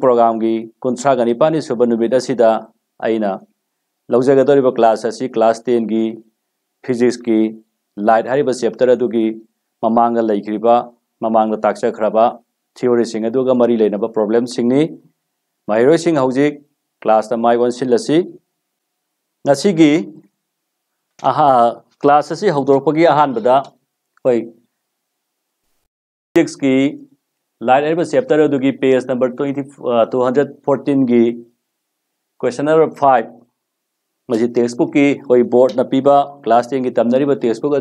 Programme की कुंथ्राग निपानी सुब अइना लौजगदोरिबा class असी क्लास 10 की फिजिक्स की लाइट हरिबा चैप्टर अदुगी ममांगा ममांगा सिंग अदुगा मरी लेनबा प्रॉब्लम सिंगनी माहिरोय सिंग हौजिक क्लास माइ वन सिलसी लाइन अब चेप्टर अगर page number twenty two hundred fourteen की क्वेश्चन नंबर फाइव मैं टेक्स्टबुक की हई बोर्ड न पीब क्लास टेन की तमरीब textbook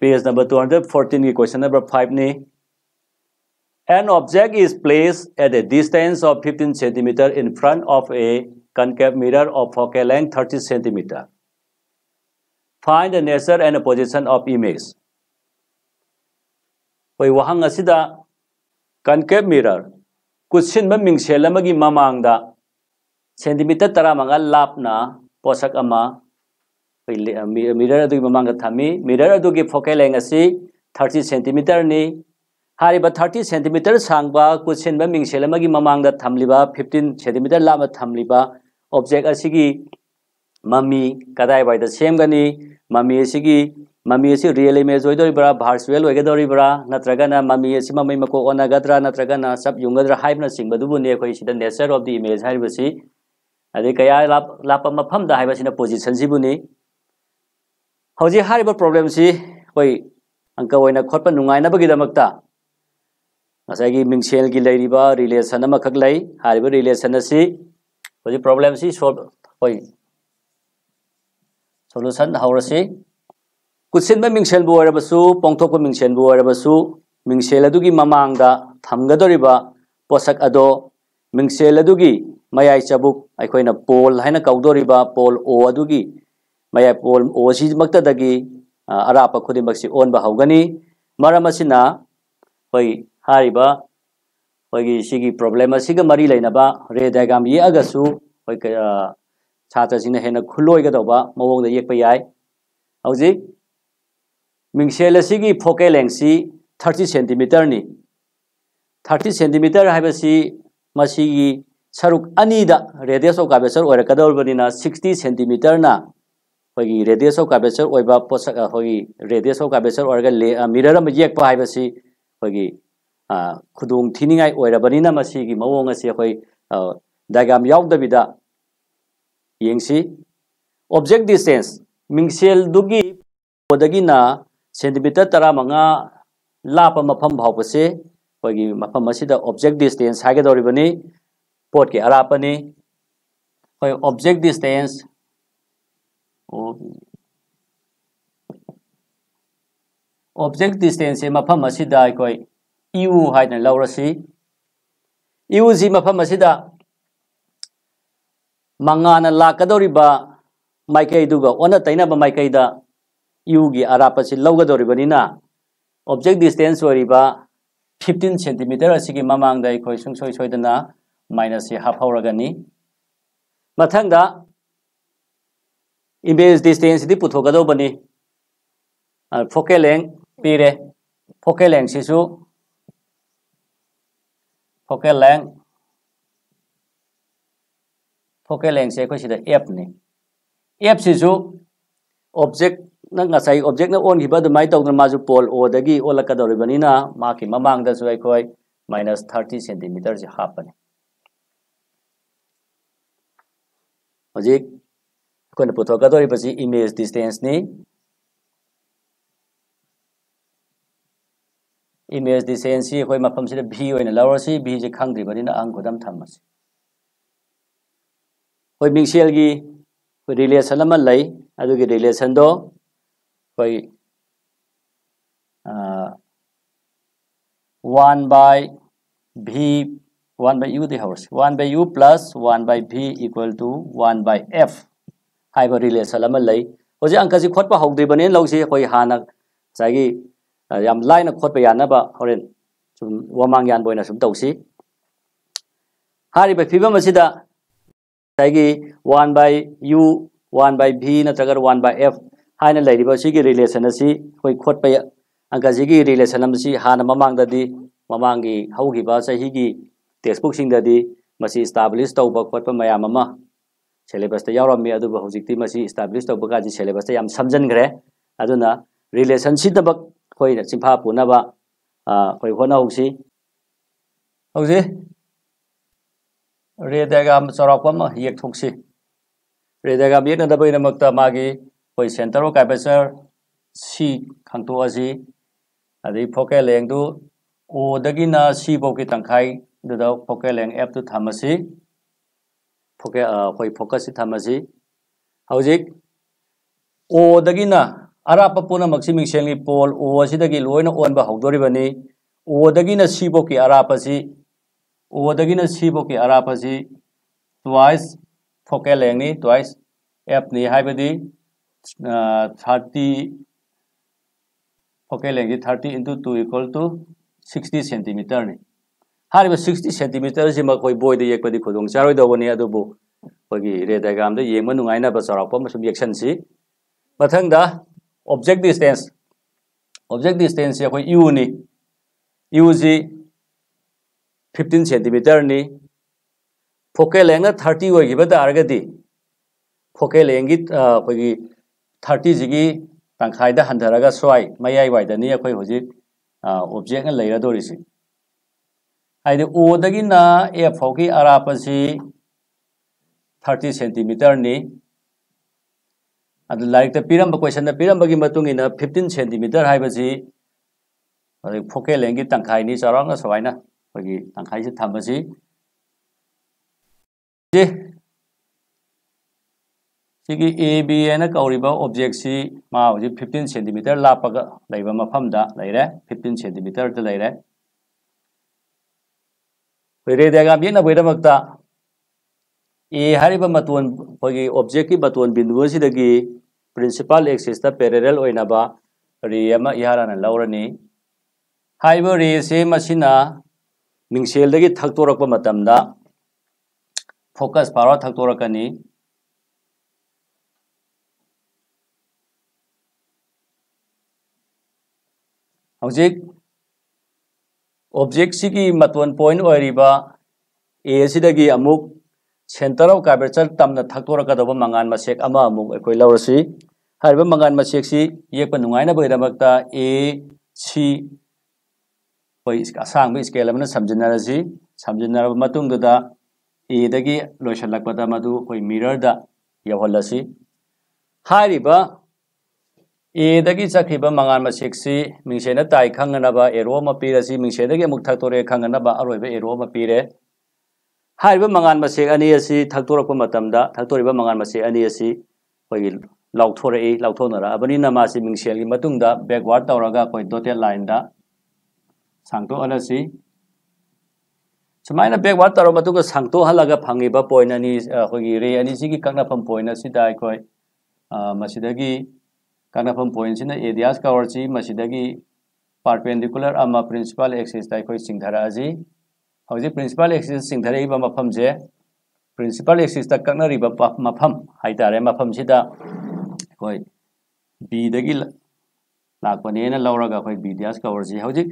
page number two hundred fourteen की क्वेश्चन नंबर फाइव ने an object is place at a distance of fifteen centimetre in front of a concave mirror of focal length thirty centimetre find the nature and position of image kusin ba mingsel amagi mamangda centimeter tara manga lapna posak ama mirror adu mamanga thami mirror adu gi focal length asi 30 centimeter ni hariba 30 centimeter sangba kusin ba mingsel amagi mamangda thamliba 15 centimeter lama thamliba object asigi mami kadai bai da semgani mami asigi mami asi real ममी रेलमेजरा भारसवेल होगदरीबरा नगना ममी से ममी मको ओनगद्रा नगना चप युद्रा चिंबदे नेचर ऑफ़ द इमेज है अभी क्या लाप मफम पोजिशन सेबूनी प्रॉब्लम से कई अंक खोट नुनाबल की रिलेसन रिलेसन प्रॉब्लम से सोल्व कई सोलूसन हो रही कुशन मिंगसेल पोंथोप मिंगसेल मिंगसेल अदुगी ममांगदा पोसक अदो मिंगसेल मयाई चबुक अखोइना पोल हाइना कौदोरिबा पोल ओ अदुगी मयाई पोल ओ सी मक्तदगी अराप खुदिमक्सी ओनबा हौगनी मरम असिगा मरी लेनबा रे डायग्राम ये अगसु छात्र हेन खुलोइगदौबा मवोंग द येकपा याय हौजी मिंगसेल असिगी फोकल लेंथ सी 30 सेंटीमीटर नि 30 सेंटीमीटर मसिगी सरुक अनीदा रेडियस ऑफ़ कर्वेचर ओरकदौरबनिना 60 सेंटीमीटर ना रेडियस ऑफ़ कर्वेचर ओइबा पोसक होगी रेडियस ऑफ़ कर्वेचर ओरगा ले मिरर अम येकपा हाइबसी होगी खुदोंग थिनिंगाई होई डायग्राम यावदबिदा ऑब्जेक्ट डिस्टेंस मिंगसेल दुगी सेंटीमीटर तरा मंगा लाप मफम भावसे अखोगी मफम असिदा ऑब्जेक्ट डिस्टेंस हागदौरिबनी पोट के अरापनी ऑब्जेक्ट डिस्टेंस ऑब्जेक्ट डिस्टेंस से मफम अखोई यू हाइना लौरसी यू जी मफम मंगाना लाकदौरिबा माइकैदुगा ओना तैनाबा माइकैदा यूगी अरापसी लौगदौरीबनीना ऑब्जेक्ट डिस्टेंस 15 सेंटीमीटर असिगी ममांगदा अखोई सुंगसोय सोयदना माइनस हाफौरगनी इमेज डिस्टेंस पुथोगदौबनी फोकल लेंथ पीरे फोकल लेंथ सिसु फोकल लेंथ फोकल अखोई सिदा ने एफ़ सिसु ऑब्जेक्ट नाई ओब्जेक्ट ओनब मा पोल ओलकदरबनी मा की ममद माइनस थर्टी सेंटीमीटर से हापने पुथोकदरबी इमेज डिस्टेंस ने इमेज डिस्टेंस मफम से भी लासी भी से खाद्रीबनी अंग खुद थमें हई mingle relation by uh, 1 by v 1 by u the horse 1 by u plus 1 by v equal to 1 by f lai hoje angka ji khotpa hogdei bane lausi koi hana chagi yam line khotpa yana ba horen sum wamang yan boina sum tausi hari ba phibam asida chagi 1 by u 1 by v tragar 1 by f mamang dadi mamangi haugi ba sahi gi textbook सिंगददी मसी establish तौब खोटप मयाम अमा syllabus यावरमी अदुब हौजिकती मसी establish तौब गाजी सिलेबस सिदबक खोइ चिंफा पुनबा खोइ होनाउसी हौजी रेदागाम खोइ सेंटर ऑफ़ कैपेचर सी खांतोअसी अदि फोके लेंदु ओ बोकी तंखाई दुदा फोके लेंग एप तु थमसी फोकस थमसी हौजिक ओ दगिना अराप पुनमक्सी पोल ओ असिदगी लोइना ओनबा हौदोरिबनी ओ दगिना सी बोकी अरापसी ओ दगिना बोकी अरापसी ट्वाइस फोके लेंगनी ट्वाइस एप नि हाइबदी thirty focal length thirty into two equal to sixty centimetre ने हारिबा सिक्सटी सेंटीमीटर से मखोई बोयद येकपदी खुदोंग चारोइदबनी अदुबु अखोगी रे डायग्राम दा येंगमा नुंगाइनाबा चौराकपा मसुम येक्सनसी ऑब्जेक्ट डिस्टेंस ऑब्जेक्ट डिस्टेंस से अखोई यू नि यू जी 15 सेंटीमीटर नि फोके लेंग 30 होगिबा तारगदी फोके लेंगी 30 जिगी तंखाइदा हंधरगा स्वाई मयाई वाइदनी अखोई होजिक ऑब्जेक्ट न लेरदोरिसि हाइदे ओ दगिना ए अरापसी 30 सेंटीमीटर नि लाइक द पिरम क्वेश्चन बगी मतुंगिना 15 सेंटीमीटर हाइबसी अदु फोके लेंगी तंखाइ नि चरांग सवाइना बगी से थमबसी जी सिगी ए बी एन कौरीब ऑब्जेक्ट सी मा होजी 15 सेंटीमीटर लापगा लेबा मफमदा लेरे 15 सेंटीमीटर द लेरे ए हरिबा होगी ऑब्जेक्ट की मतोन बिंदु सिदगी प्रिंसिपल एक्सिस ता पैरेलल रे अमा इहाराना लौरनी रे से मसिना मतमदा फोकस पारो थक्तोरकनी हौजिक ऑब्जेक्ट सिगी मतवन पॉइंट ओइरिबा ए अमुक सेंटर ऑफ़ कर्वेचर तमना थक्तोरकदब मंगान मसेक अमा अमुक अखोय मंगान मसेक सि बइदमक्ता ए सी कोई असांग स्केल अमना समजिनरसी समजिनरब मतुंगदा ए एदगी चखिबा मंगान मसेक्सी मिंगसेना ताई खंगनबा एरो म पीरसी मिंगसेदगी मुक थक्तोरे खंगनबा अरोइबा एरो म पीरे हारिबा मंगान मसेक अनि असि थक्तोरकपा मतमदा थक्तोरिबा मंगान मसेक अनि असि कोई लाउथोरई लाउथोनरा अबनि नमासि मिंगसेलगी मतुंगदा बैकवर्ड तौरगा कोई डॉटेड लाइन दा सांगतो अनसि सुमाइना बैकवर्ड तौर मतुंगा सांगतो हलगा फंगिबा पॉइंट अनि होगी रे अनि सिगी कक्नाफम पॉइंट असिदा कोई मसिदगी कानाफम पॉइंट एरियास कवर मसीदगी पार्पेंडिकुलर प्रिंसिपल एक्सिस हौजी प्रिंसिपल एक्सिस चिंथरइबा मफम जे प्रिंसिपल एक्सिस कक्नरिबा मफम हाइतारे मफम सिदा अखोई बी दगी लाकपनेना लौरगा अखोई बी दियास कवर जी हौजी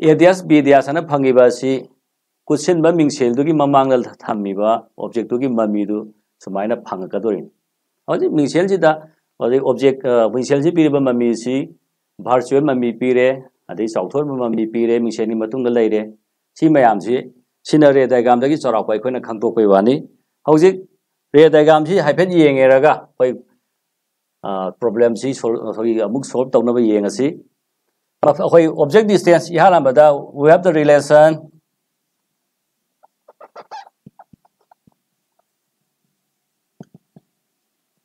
एरियास बी दियास ना फंगिबा सी कुसिनबा मिंगसेल दुगी ममांगल थम्मिबा ऑब्जेक्ट जी पीरब ममी सी वर्चुअल ममी पीरे चौथोर ममी पीरे मतुंग लेरे सी मयाम सी सिना रे डायग्राम चौराप अखोइना खंगतोकपै वानी हौजिक रे डायग्राम सी हाइफेट येंगेरगा अखोइ प्रॉब्लम सी सॉल्व तौनब येंगसी अखोइ object distance इहालामदा we have the relation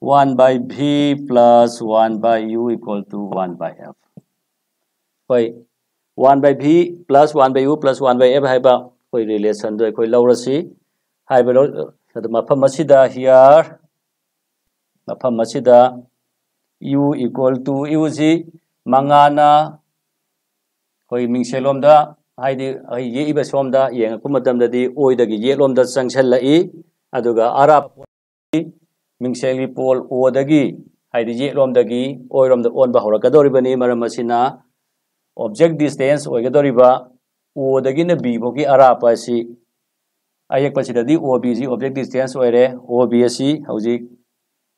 1 by v plus 1 by u equal to 1 by f. Vậy 1 by v plus 1 by u plus 1 by f hai ba koi relation do koi laurasi hai ba lo mafam asida here mafam asida u equal to u ji mangana koi mingselom da hai di ye iba som da yeng ku matam da di oi da gi ye lom da changchal la i aduga arab मिंगसेली pole ओदगी हाइदि जेलोमदगी ओइरोमद ओनबा हौरकदोरिबनी मरम असिना object distance ओ ओदगी न बी मोगी अराप जी ऑब्जेक्ट डिस्टेंस ओइरे ओबी असि हौजि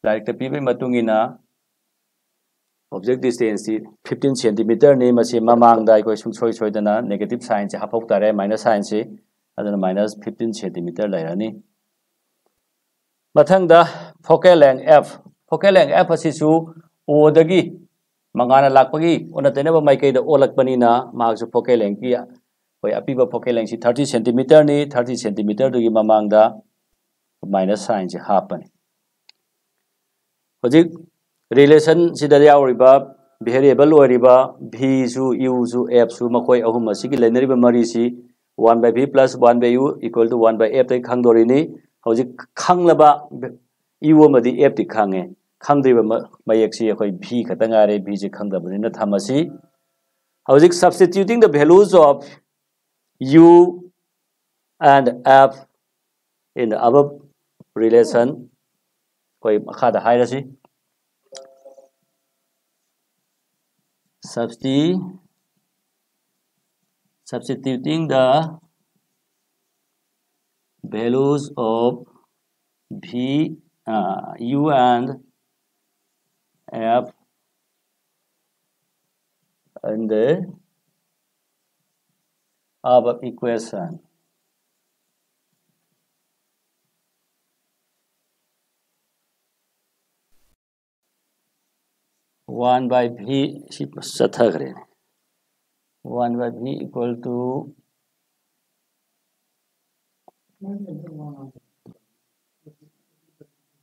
लाइक तपिबे ऑब्जेक्ट डिस्टेंस सी 15 सेंटीमीटर ने मसे ममांग दाइ नेगेटिव साइन से हाफौक तारे माइनस साइन से माइनस 15 सेंटीमीटर लेरनी ꯍꯥꯞꯍꯧ ꯇꯥꯔꯦ ꯃꯥꯏꯅꯁ ꯁꯥꯏꯟꯁꯤ ꯑꯗꯨꯅ ꯃꯥꯏꯅꯁ ꯐꯤꯐꯇꯤꯟ ꯁꯦꯟꯇꯤꯃꯤꯇꯔ ꯂꯩꯔꯅꯤ ꯃꯊꯪꯗ ꯐꯣꯀꯦꯜ ꯂꯦꯡ ꯑꯦꯐ ꯐꯣꯀꯦꯜ ꯂꯦꯡ ꯑꯦꯐ ꯑꯁꯤꯁꯨ ꯑꯣꯗꯒꯤ ꯃꯉꯥꯅ ꯂꯥꯛꯄꯒꯤ ꯑꯣꯟꯅ ꯇꯩꯅꯕ ꯃꯥꯏꯀꯩꯗ ꯑꯣꯜꯂꯛꯄꯅꯤꯅ ꯃꯍꯥꯛꯁꯨ ꯐꯣꯀꯦꯜ ꯂꯦꯡꯒꯤ ꯑꯩꯈꯣꯏ ꯑꯄꯤꯕ ꯐꯣꯀꯦꯜ ꯂꯦꯡꯁꯤ ꯊꯥꯔꯇꯤ ꯁꯦꯟꯇꯤꯃꯤꯇꯔꯅꯤ ꯊꯥꯔꯇꯤ ꯁꯦꯟꯇꯤꯃꯤꯇꯔꯗꯨꯒꯤ ꯃꯃꯥꯡꯗ ꯃꯥꯏꯅꯁ ꯁꯥꯏꯟꯁꯦ ꯍꯥꯞꯄꯅꯤ ꯍꯧꯖꯤꯛ ꯔꯤꯂꯦꯁꯟꯁꯤꯗ ꯌꯥꯎꯔꯤꯕ ꯚꯦꯔꯤꯌꯦꯕꯜ ꯑꯣꯏꯔꯤꯕ ꯚꯤꯁꯨ ꯌꯨꯁꯨ ꯑꯦꯐꯁꯨ ꯃꯈꯣꯏ ꯑꯍꯨꯝ ꯑꯁꯤꯒꯤ ꯂꯩꯅꯔꯤꯕ ꯃꯔꯤꯁꯤ one by v plus one by u equal to one by f खादरीनी हजिक खांगलबा यू एफ़ ती खांगे खांद्रिबा मयेक्सी अखोई भी खतंगारे भी जे खांदबनिना थमसी हजिक substituting the values of u and f in the above relation koi makhada hairasi substituting the values of v uh, u and f. In the above equation. One by v one by v equal to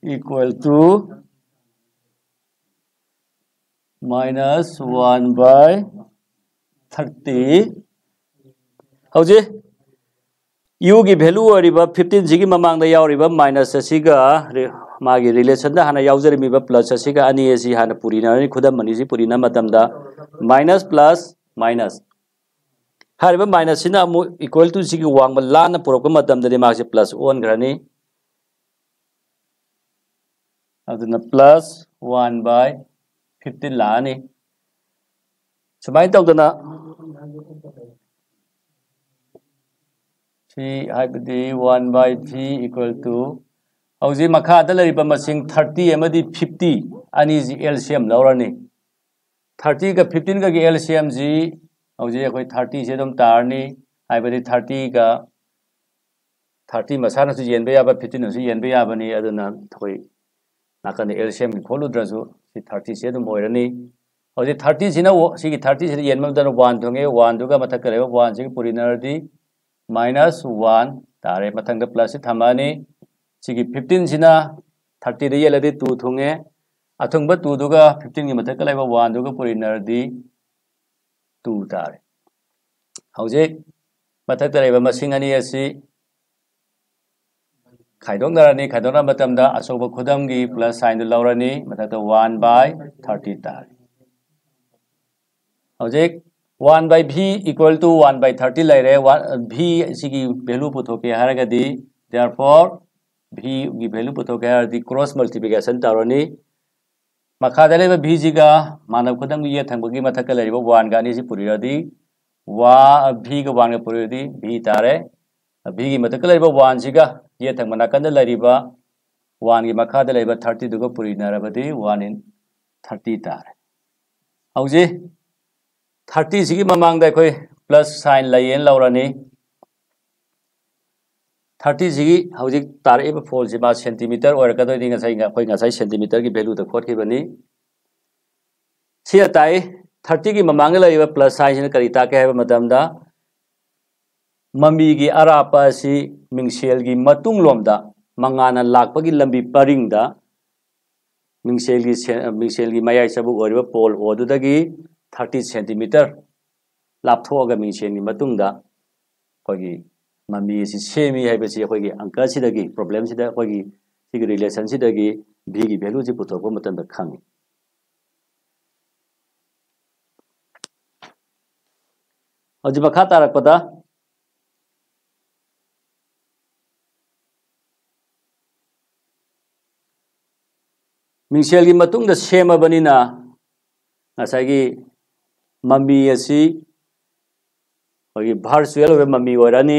equal to minus one by thirty हो हौजे u की value और fifteen जी की ममांग minus मागी relation हाँ याजरीब plus अनी हाँ पूरी खुदम अनी पूरी माइनस प्लस माइनस हाब माइनस इक्वल टू से वांग लान पुरपे मासे प्लस ओनग्रनी प्लस वन बाय फिफ्टीन लाने सुमाय तौदना फ़ी हाबदी one by three equal to हौजी मखाद लेरिब मसिंग 30 एमदी 50 अनी जी एलसीएम लौरनी 30 का 15 का एम जी अब थर्टी से तारनी थर्टीगा थर्टी मसान फिफ्टीन याबनी नाकन एलसीएम खोलुद्रसु थर्टी से होगी थर्टी से थर्टी से येनबद वन थोंगे वन मथक वन से पुरीनरदी माइनस वन तारे मथंग प्लस थमानी फिफ्टीन से थर्टी येलदी टू थोंगे अथुब टू फिफ्टीन की मथक वन पुरीनरदी 2 तारे हौजे मथक लेबा मसिंग अनि असि खाइदोंगरानी खाइदोंना मतमदा अशोक खुदमगी प्लस साइन मथक 1 बाय 30 तारे हौजे one by v equal to one by thirty लेरे भी की वैल्यू पुथोके हरगदी देयरफॉर भी की क्रॉस मल्टीप्लिकेशन मखादा लेबा भी मानव खुदम ये थंबगी मथक लेबा वन गानी सि पुरिरदी वा भी का वन पुरिरदी भी तारे भी की मथक लेबा वन जिगा ये थंब नकंद लेरिबा वन की मखादा लेबा 30 दुगा पुरिनरबदी वन इन 30 तारे हौजे थर्टी से ममांग प्लस साइन लेन लौरनी थर्टी से हजिक तारब फोल से सेंटीमीटर होगा सेंटीमीटर की वैल्यू खोटनी ताई थर्टी की ममांग प्लस साइन करी ताके है ममी की अराप मिंगसेल की लोमद मंगाना लापगी लंबी परिंग मिंगसेल की मिंगसेल की मयाई चबू पोल ओदुदगी थर्टी सेंटीमीटर लापथोग मिंगसेन की ꯃꯃꯤꯁꯤ ꯁꯦꯝꯃꯤ ꯍꯥꯏꯕꯁꯤ ꯑꯩꯈꯣꯏꯒꯤ ꯑꯪꯀꯁꯤꯗꯒꯤ ꯄ꯭ꯔꯣꯕ꯭ꯂꯦꯝꯁꯤꯗ ꯑꯩꯈꯣꯏꯒꯤ ꯁꯤꯒꯤ ꯔꯤꯂꯦꯁꯟꯁꯤꯗꯒꯤ ꯚꯤꯒꯤ ꯚꯦꯂꯨꯁꯤ ꯄꯨꯊꯣꯛꯄ ꯃꯇꯝꯗ ꯈꯪꯉꯤ ꯍꯧꯖꯤꯛ ꯃꯈꯥ ꯇꯥꯔꯛꯄꯗ ꯃꯤꯡꯁꯦꯜꯒꯤ ꯃꯇꯨꯡꯗ ꯁꯦꯝꯃꯕꯅꯤꯅ ꯉꯁꯥꯏꯒꯤ ꯃꯃꯤ ꯑꯁꯤ ꯑꯩꯈꯣꯏꯒꯤ ꯚꯔꯆꯨꯋꯦꯜ ꯑꯣꯏꯕ ꯃꯃꯤ ꯑꯣꯏꯔꯅꯤ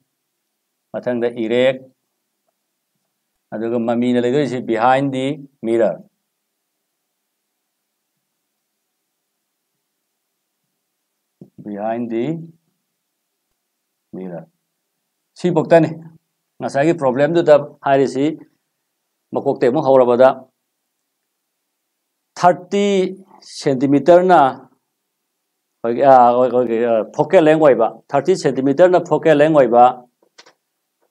ꯃꯊꯪꯗ ꯏꯔꯦꯛ ꯑꯗꯨꯒ ꯃꯃꯤꯅ ꯂꯩꯗꯣꯏꯁꯤ behind the mirror behind the mirror ꯁꯤ ꯐꯧꯇꯅꯤ ꯉꯁꯥꯏꯒꯤ ꯄ꯭ꯔꯣꯕ꯭ꯂꯦꯝꯗꯨꯗ ꯍꯥꯏꯔꯤꯁꯤ ꯃꯀꯣꯛꯇꯩ ꯑꯃꯨꯛ ꯍꯧꯔꯕꯗ ꯊꯥꯔꯇꯤ ꯁꯦꯟꯇꯤꯃꯤꯇꯔꯅ ꯑꯩꯈꯣꯏꯒꯤ ꯐꯣꯀꯦꯜ ꯂꯦꯡ ꯑꯣꯏꯕ ꯊꯥꯔꯇꯤ ꯁꯦꯟꯇꯤꯃꯤꯇꯔꯅ ꯐꯣꯀꯦꯜ ꯂꯦꯡ ꯑꯣꯏꯕ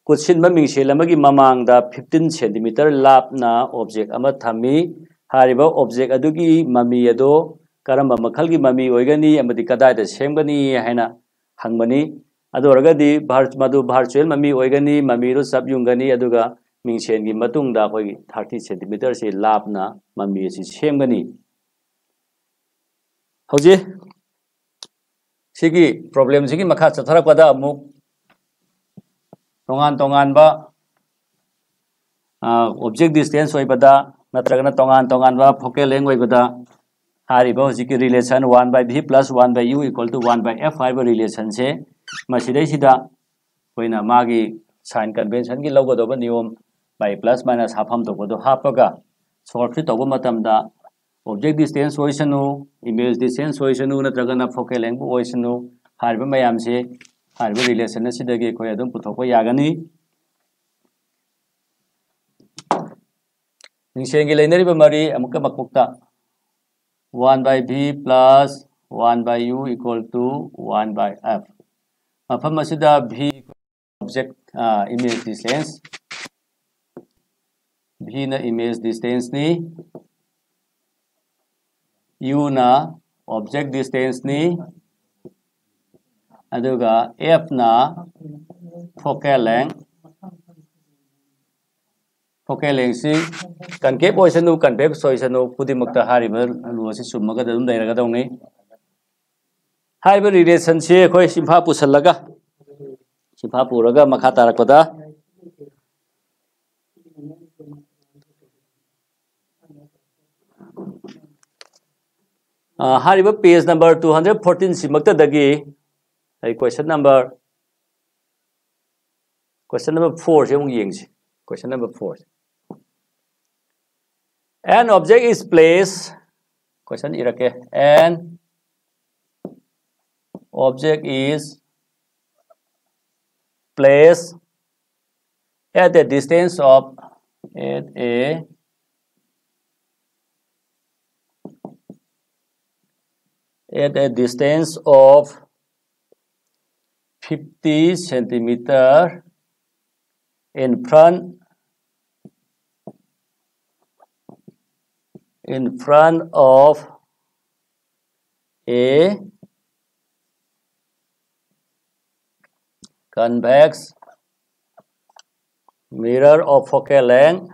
ꯀꯨꯠꯁꯤꯟꯕ ꯃꯤꯡꯁꯦꯜ ꯑꯃꯒꯤ ꯃꯃꯥꯡꯗ ꯐꯤꯐꯇꯤꯟ ꯁꯦꯟꯇꯤꯃꯤꯇꯔ ꯂꯥꯞꯅ ꯑꯣꯕꯖꯦꯛ ꯑꯃ ꯊꯝꯃꯤ ꯍꯥꯏꯔꯤꯕ ꯑꯣꯕꯖꯦꯛ ꯑꯗꯨꯒꯤ ꯃꯃꯤ ꯑꯗꯣ ꯀꯔꯝꯕ ꯃꯈꯜꯒꯤ ꯃꯃꯤ ꯑꯣꯏꯒꯅꯤ ꯑꯃꯗꯤ ꯀꯗꯥꯏꯗ ꯁꯦꯝꯒꯅꯤ ꯍꯥꯏꯅ ꯍꯪꯕꯅꯤ ꯑꯗꯨ ꯑꯣꯏꯔꯒꯗꯤ ꯃꯗꯨ ꯚꯥꯔꯆꯨꯋꯦꯜ ꯃꯃꯤ ꯑꯣꯏꯒꯅꯤ ꯃꯃꯤꯗꯨ ꯆꯞ ꯌꯨꯡꯒꯅꯤ ꯑꯗꯨꯒ ꯃꯤꯡꯁꯦꯟꯒꯤ ꯃꯇꯨꯡꯗ ꯑꯩꯈꯣꯏꯒꯤ ꯊꯥꯔꯇꯤ ꯁꯦꯟꯇꯤꯃꯤꯇꯔꯁꯤ ꯂꯥꯞꯅ ꯃꯃꯤ ꯑꯁꯤ ꯁꯦꯝꯒꯅꯤ ꯍꯧꯖꯤꯛ ꯁꯤꯒꯤ ꯄ꯭ꯔꯣꯕ꯭ꯂꯦꯝꯁꯤꯒꯤ ꯃꯈꯥ ꯆꯠꯊꯔꯛꯄꯗ ꯑꯃꯨꯛ तोान तोगानब ऑब्जेक्ट डिस्टेंस होइबदा नत्रगना तोान तोगानब फोकल लेंग होइबदा हारिब हजिक relation 1 by v plus one by u equal to one by f है रिलेशन से मसिदै सिदा मागी साइन कन्वेंशन की लगद नियम बाई प्लस माइनस हाफम तो हापग सोल्व तब ऑब्जेक्ट डिस्टेंस होमेज डिस्टेंस होसनू नगना फोकल लेंथ होसनू मैम से ꯍꯥꯏꯔꯤꯕ ꯔꯤꯂꯦꯁꯟ ꯑꯁꯤꯗꯒꯤ ꯑꯩꯈꯣꯏ ꯑꯗꯨꯝ ꯄꯨꯊꯣꯛꯄ ꯌꯥꯒꯅꯤ ꯃꯤꯡꯁꯦꯟꯒꯤ ꯂꯩꯅꯔꯤꯕ ꯃꯔꯤ ꯑꯃꯨꯛꯀ ꯃꯀꯣꯛꯇ one by V plus one by you equal two one by F ꯃꯐꯝ ꯑꯁꯤꯗ V object image distance ꯚꯤꯅ image ꯗꯤꯁꯇꯦꯟꯁꯅꯤ ꯌꯨꯅ object ꯗꯤꯁꯇꯦꯟꯁꯅꯤ अदुगा एपना फोकेलेंग फोकेलेंग से कनकेप ओइसनु कनवेक सोइसनु पुदिमक्त हारिब लुसे सुमग रिलेशन से खोय सिम्फा पुसलगा सिम्फा पुरगा मखा तारकदा हारिब पेज नंबर टू हंड्रेड दगी question number question number 4 se mong question number 4 an object is placed question irake an object is placed at a distance of at a at a distance of 50 centimeter in front in front of a convex mirror of focal length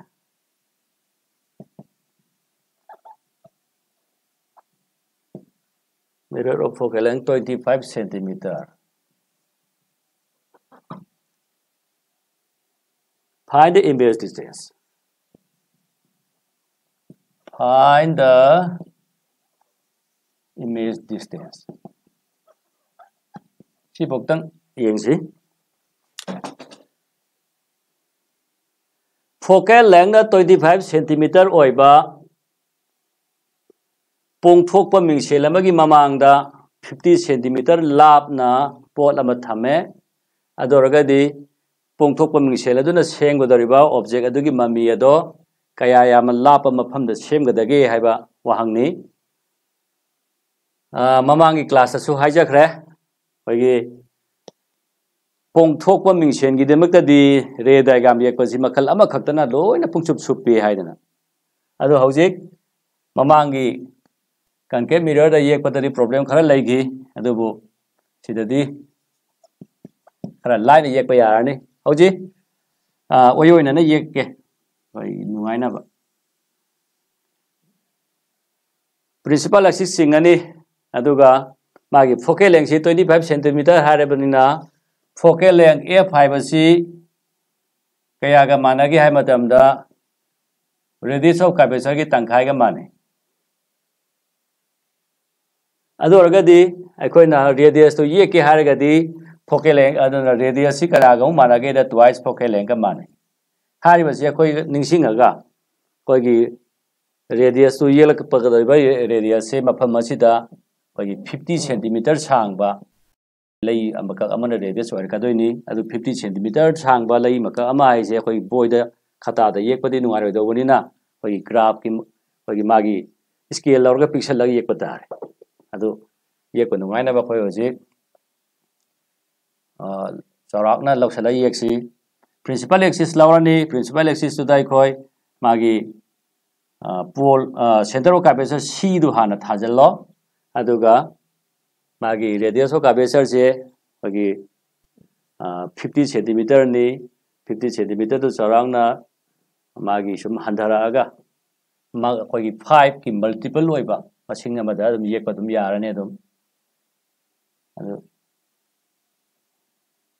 mirror of focal length 25 centimeter. Find the image distance. Find the image distance. Si buktan yengsi. Focal length 25 cm पोंथोकप मिंगसेल अदुना सेंगदरिबा ममी अदो कया याम लाप मफम the सेमगदगे हाइबा वहांगनी ममांगी class असु हाइजखरे होगी पोंथोकप रे दाइगाम यकपसि मखल अम खक्तना लोयना पुंगचुप सुपि हाइदना ममांग कंके मिरर द प्रॉब्लम खरा लैगी खरा लाइन यकप हौजी ओय ओय ना ये प्रिंसिपल असी सिंगनी फोकल लेंथ सेंटीमीटर हारे बनिना लें एफ़ हाइब असी मानगे है रेडियस ऑफ़ कैपेसर की तंखाईगा माने अदो अरगदी रेडियस तो ये के हारगदी ꯔꯦꯗꯤꯌꯁꯇꯨ ꯌꯦꯛꯀꯦ ꯍꯥꯏꯔꯒꯗꯤ ꯐꯣꯀꯦꯜ ꯂꯦꯡ ꯑꯗꯨꯅ ꯔꯦꯗꯤꯌꯁꯁꯤ ꯀꯅꯥꯒ ꯑꯃꯨꯛ ꯃꯥꯟꯅꯒꯦꯗ ꯇ꯭ꯋꯥꯏꯁ ꯐꯣꯀꯦꯜ ꯂꯦꯡꯒ ꯃꯥꯟꯅꯩ ꯍꯥꯏꯔꯤꯕꯁꯤ ꯑꯩꯈꯣꯏ ꯅꯤꯡꯁꯤꯡꯉꯒ ꯑꯩꯈꯣꯏꯒꯤ ꯔꯦꯗꯤꯌꯁꯇꯨ ꯌꯦꯛꯂꯛꯄꯒꯗꯧꯔꯤꯕ ꯔꯦꯗꯤꯌꯁꯁꯦ ꯃꯐꯝ ꯑꯁꯤꯗ ꯑꯩꯈꯣꯏꯒꯤ ꯐꯤꯐꯇꯤ ꯁꯦꯟꯇꯤꯃꯤꯇꯔ ꯁꯥꯡꯕ ꯂꯩ ꯑꯃꯈꯛ ꯑꯃꯅ ꯔꯦꯗꯤꯌꯁ ꯑꯣꯏꯔꯛꯀꯗꯣꯏꯅꯤ ꯑꯗꯨ ꯐꯤꯐꯇꯤ ꯁꯦꯟꯇꯤꯃꯤꯇꯔ ꯁꯥꯡꯕ ꯂꯩ ꯃꯈꯛ ꯑꯃ ꯍꯥꯏꯁꯦ ꯑꯩꯈꯣꯏ ꯕꯣꯏꯗ ꯈꯇꯥꯗ ꯌꯦꯛꯄꯗꯤ ꯅꯨꯡꯉꯥꯏꯔꯣꯏꯗꯧꯕꯅꯤꯅ ꯑꯩꯈꯣꯏꯒꯤ ꯒ꯭ꯔꯥꯐꯀꯤ ꯑꯩꯈꯣꯏꯒꯤ ꯃꯥꯒꯤ ꯁ꯭ꯀꯦꯜ ꯂꯧꯔꯒ ꯄꯤꯛꯁꯜꯂꯒ ꯌꯦꯛꯄ ꯇꯥꯔꯦ ꯑꯗꯨ ꯌꯦꯛꯄ ꯅꯨꯡꯉꯥꯏꯅꯕ ꯑꯩꯈꯣꯏ ꯍꯧꯖꯤꯛ चौराकना लौसल एक्सी प्रिंसिपल एक्सीस लाउरानी प्रिंसिपल एक्सिस तो मागी पोल सेंटर ऑफ़ कैपेचर सी दु हाना थाजलो मागी रेडियस ऑफ़ कैपेचर से मागी 50 सेंटीमीटर नी, फिफ्टी सेंटीमीटर तो चौराकना, मागी सुम हंधरा आगा मा, कोई 5 की मल्टीपल होइबा मसिंग अमदा यारने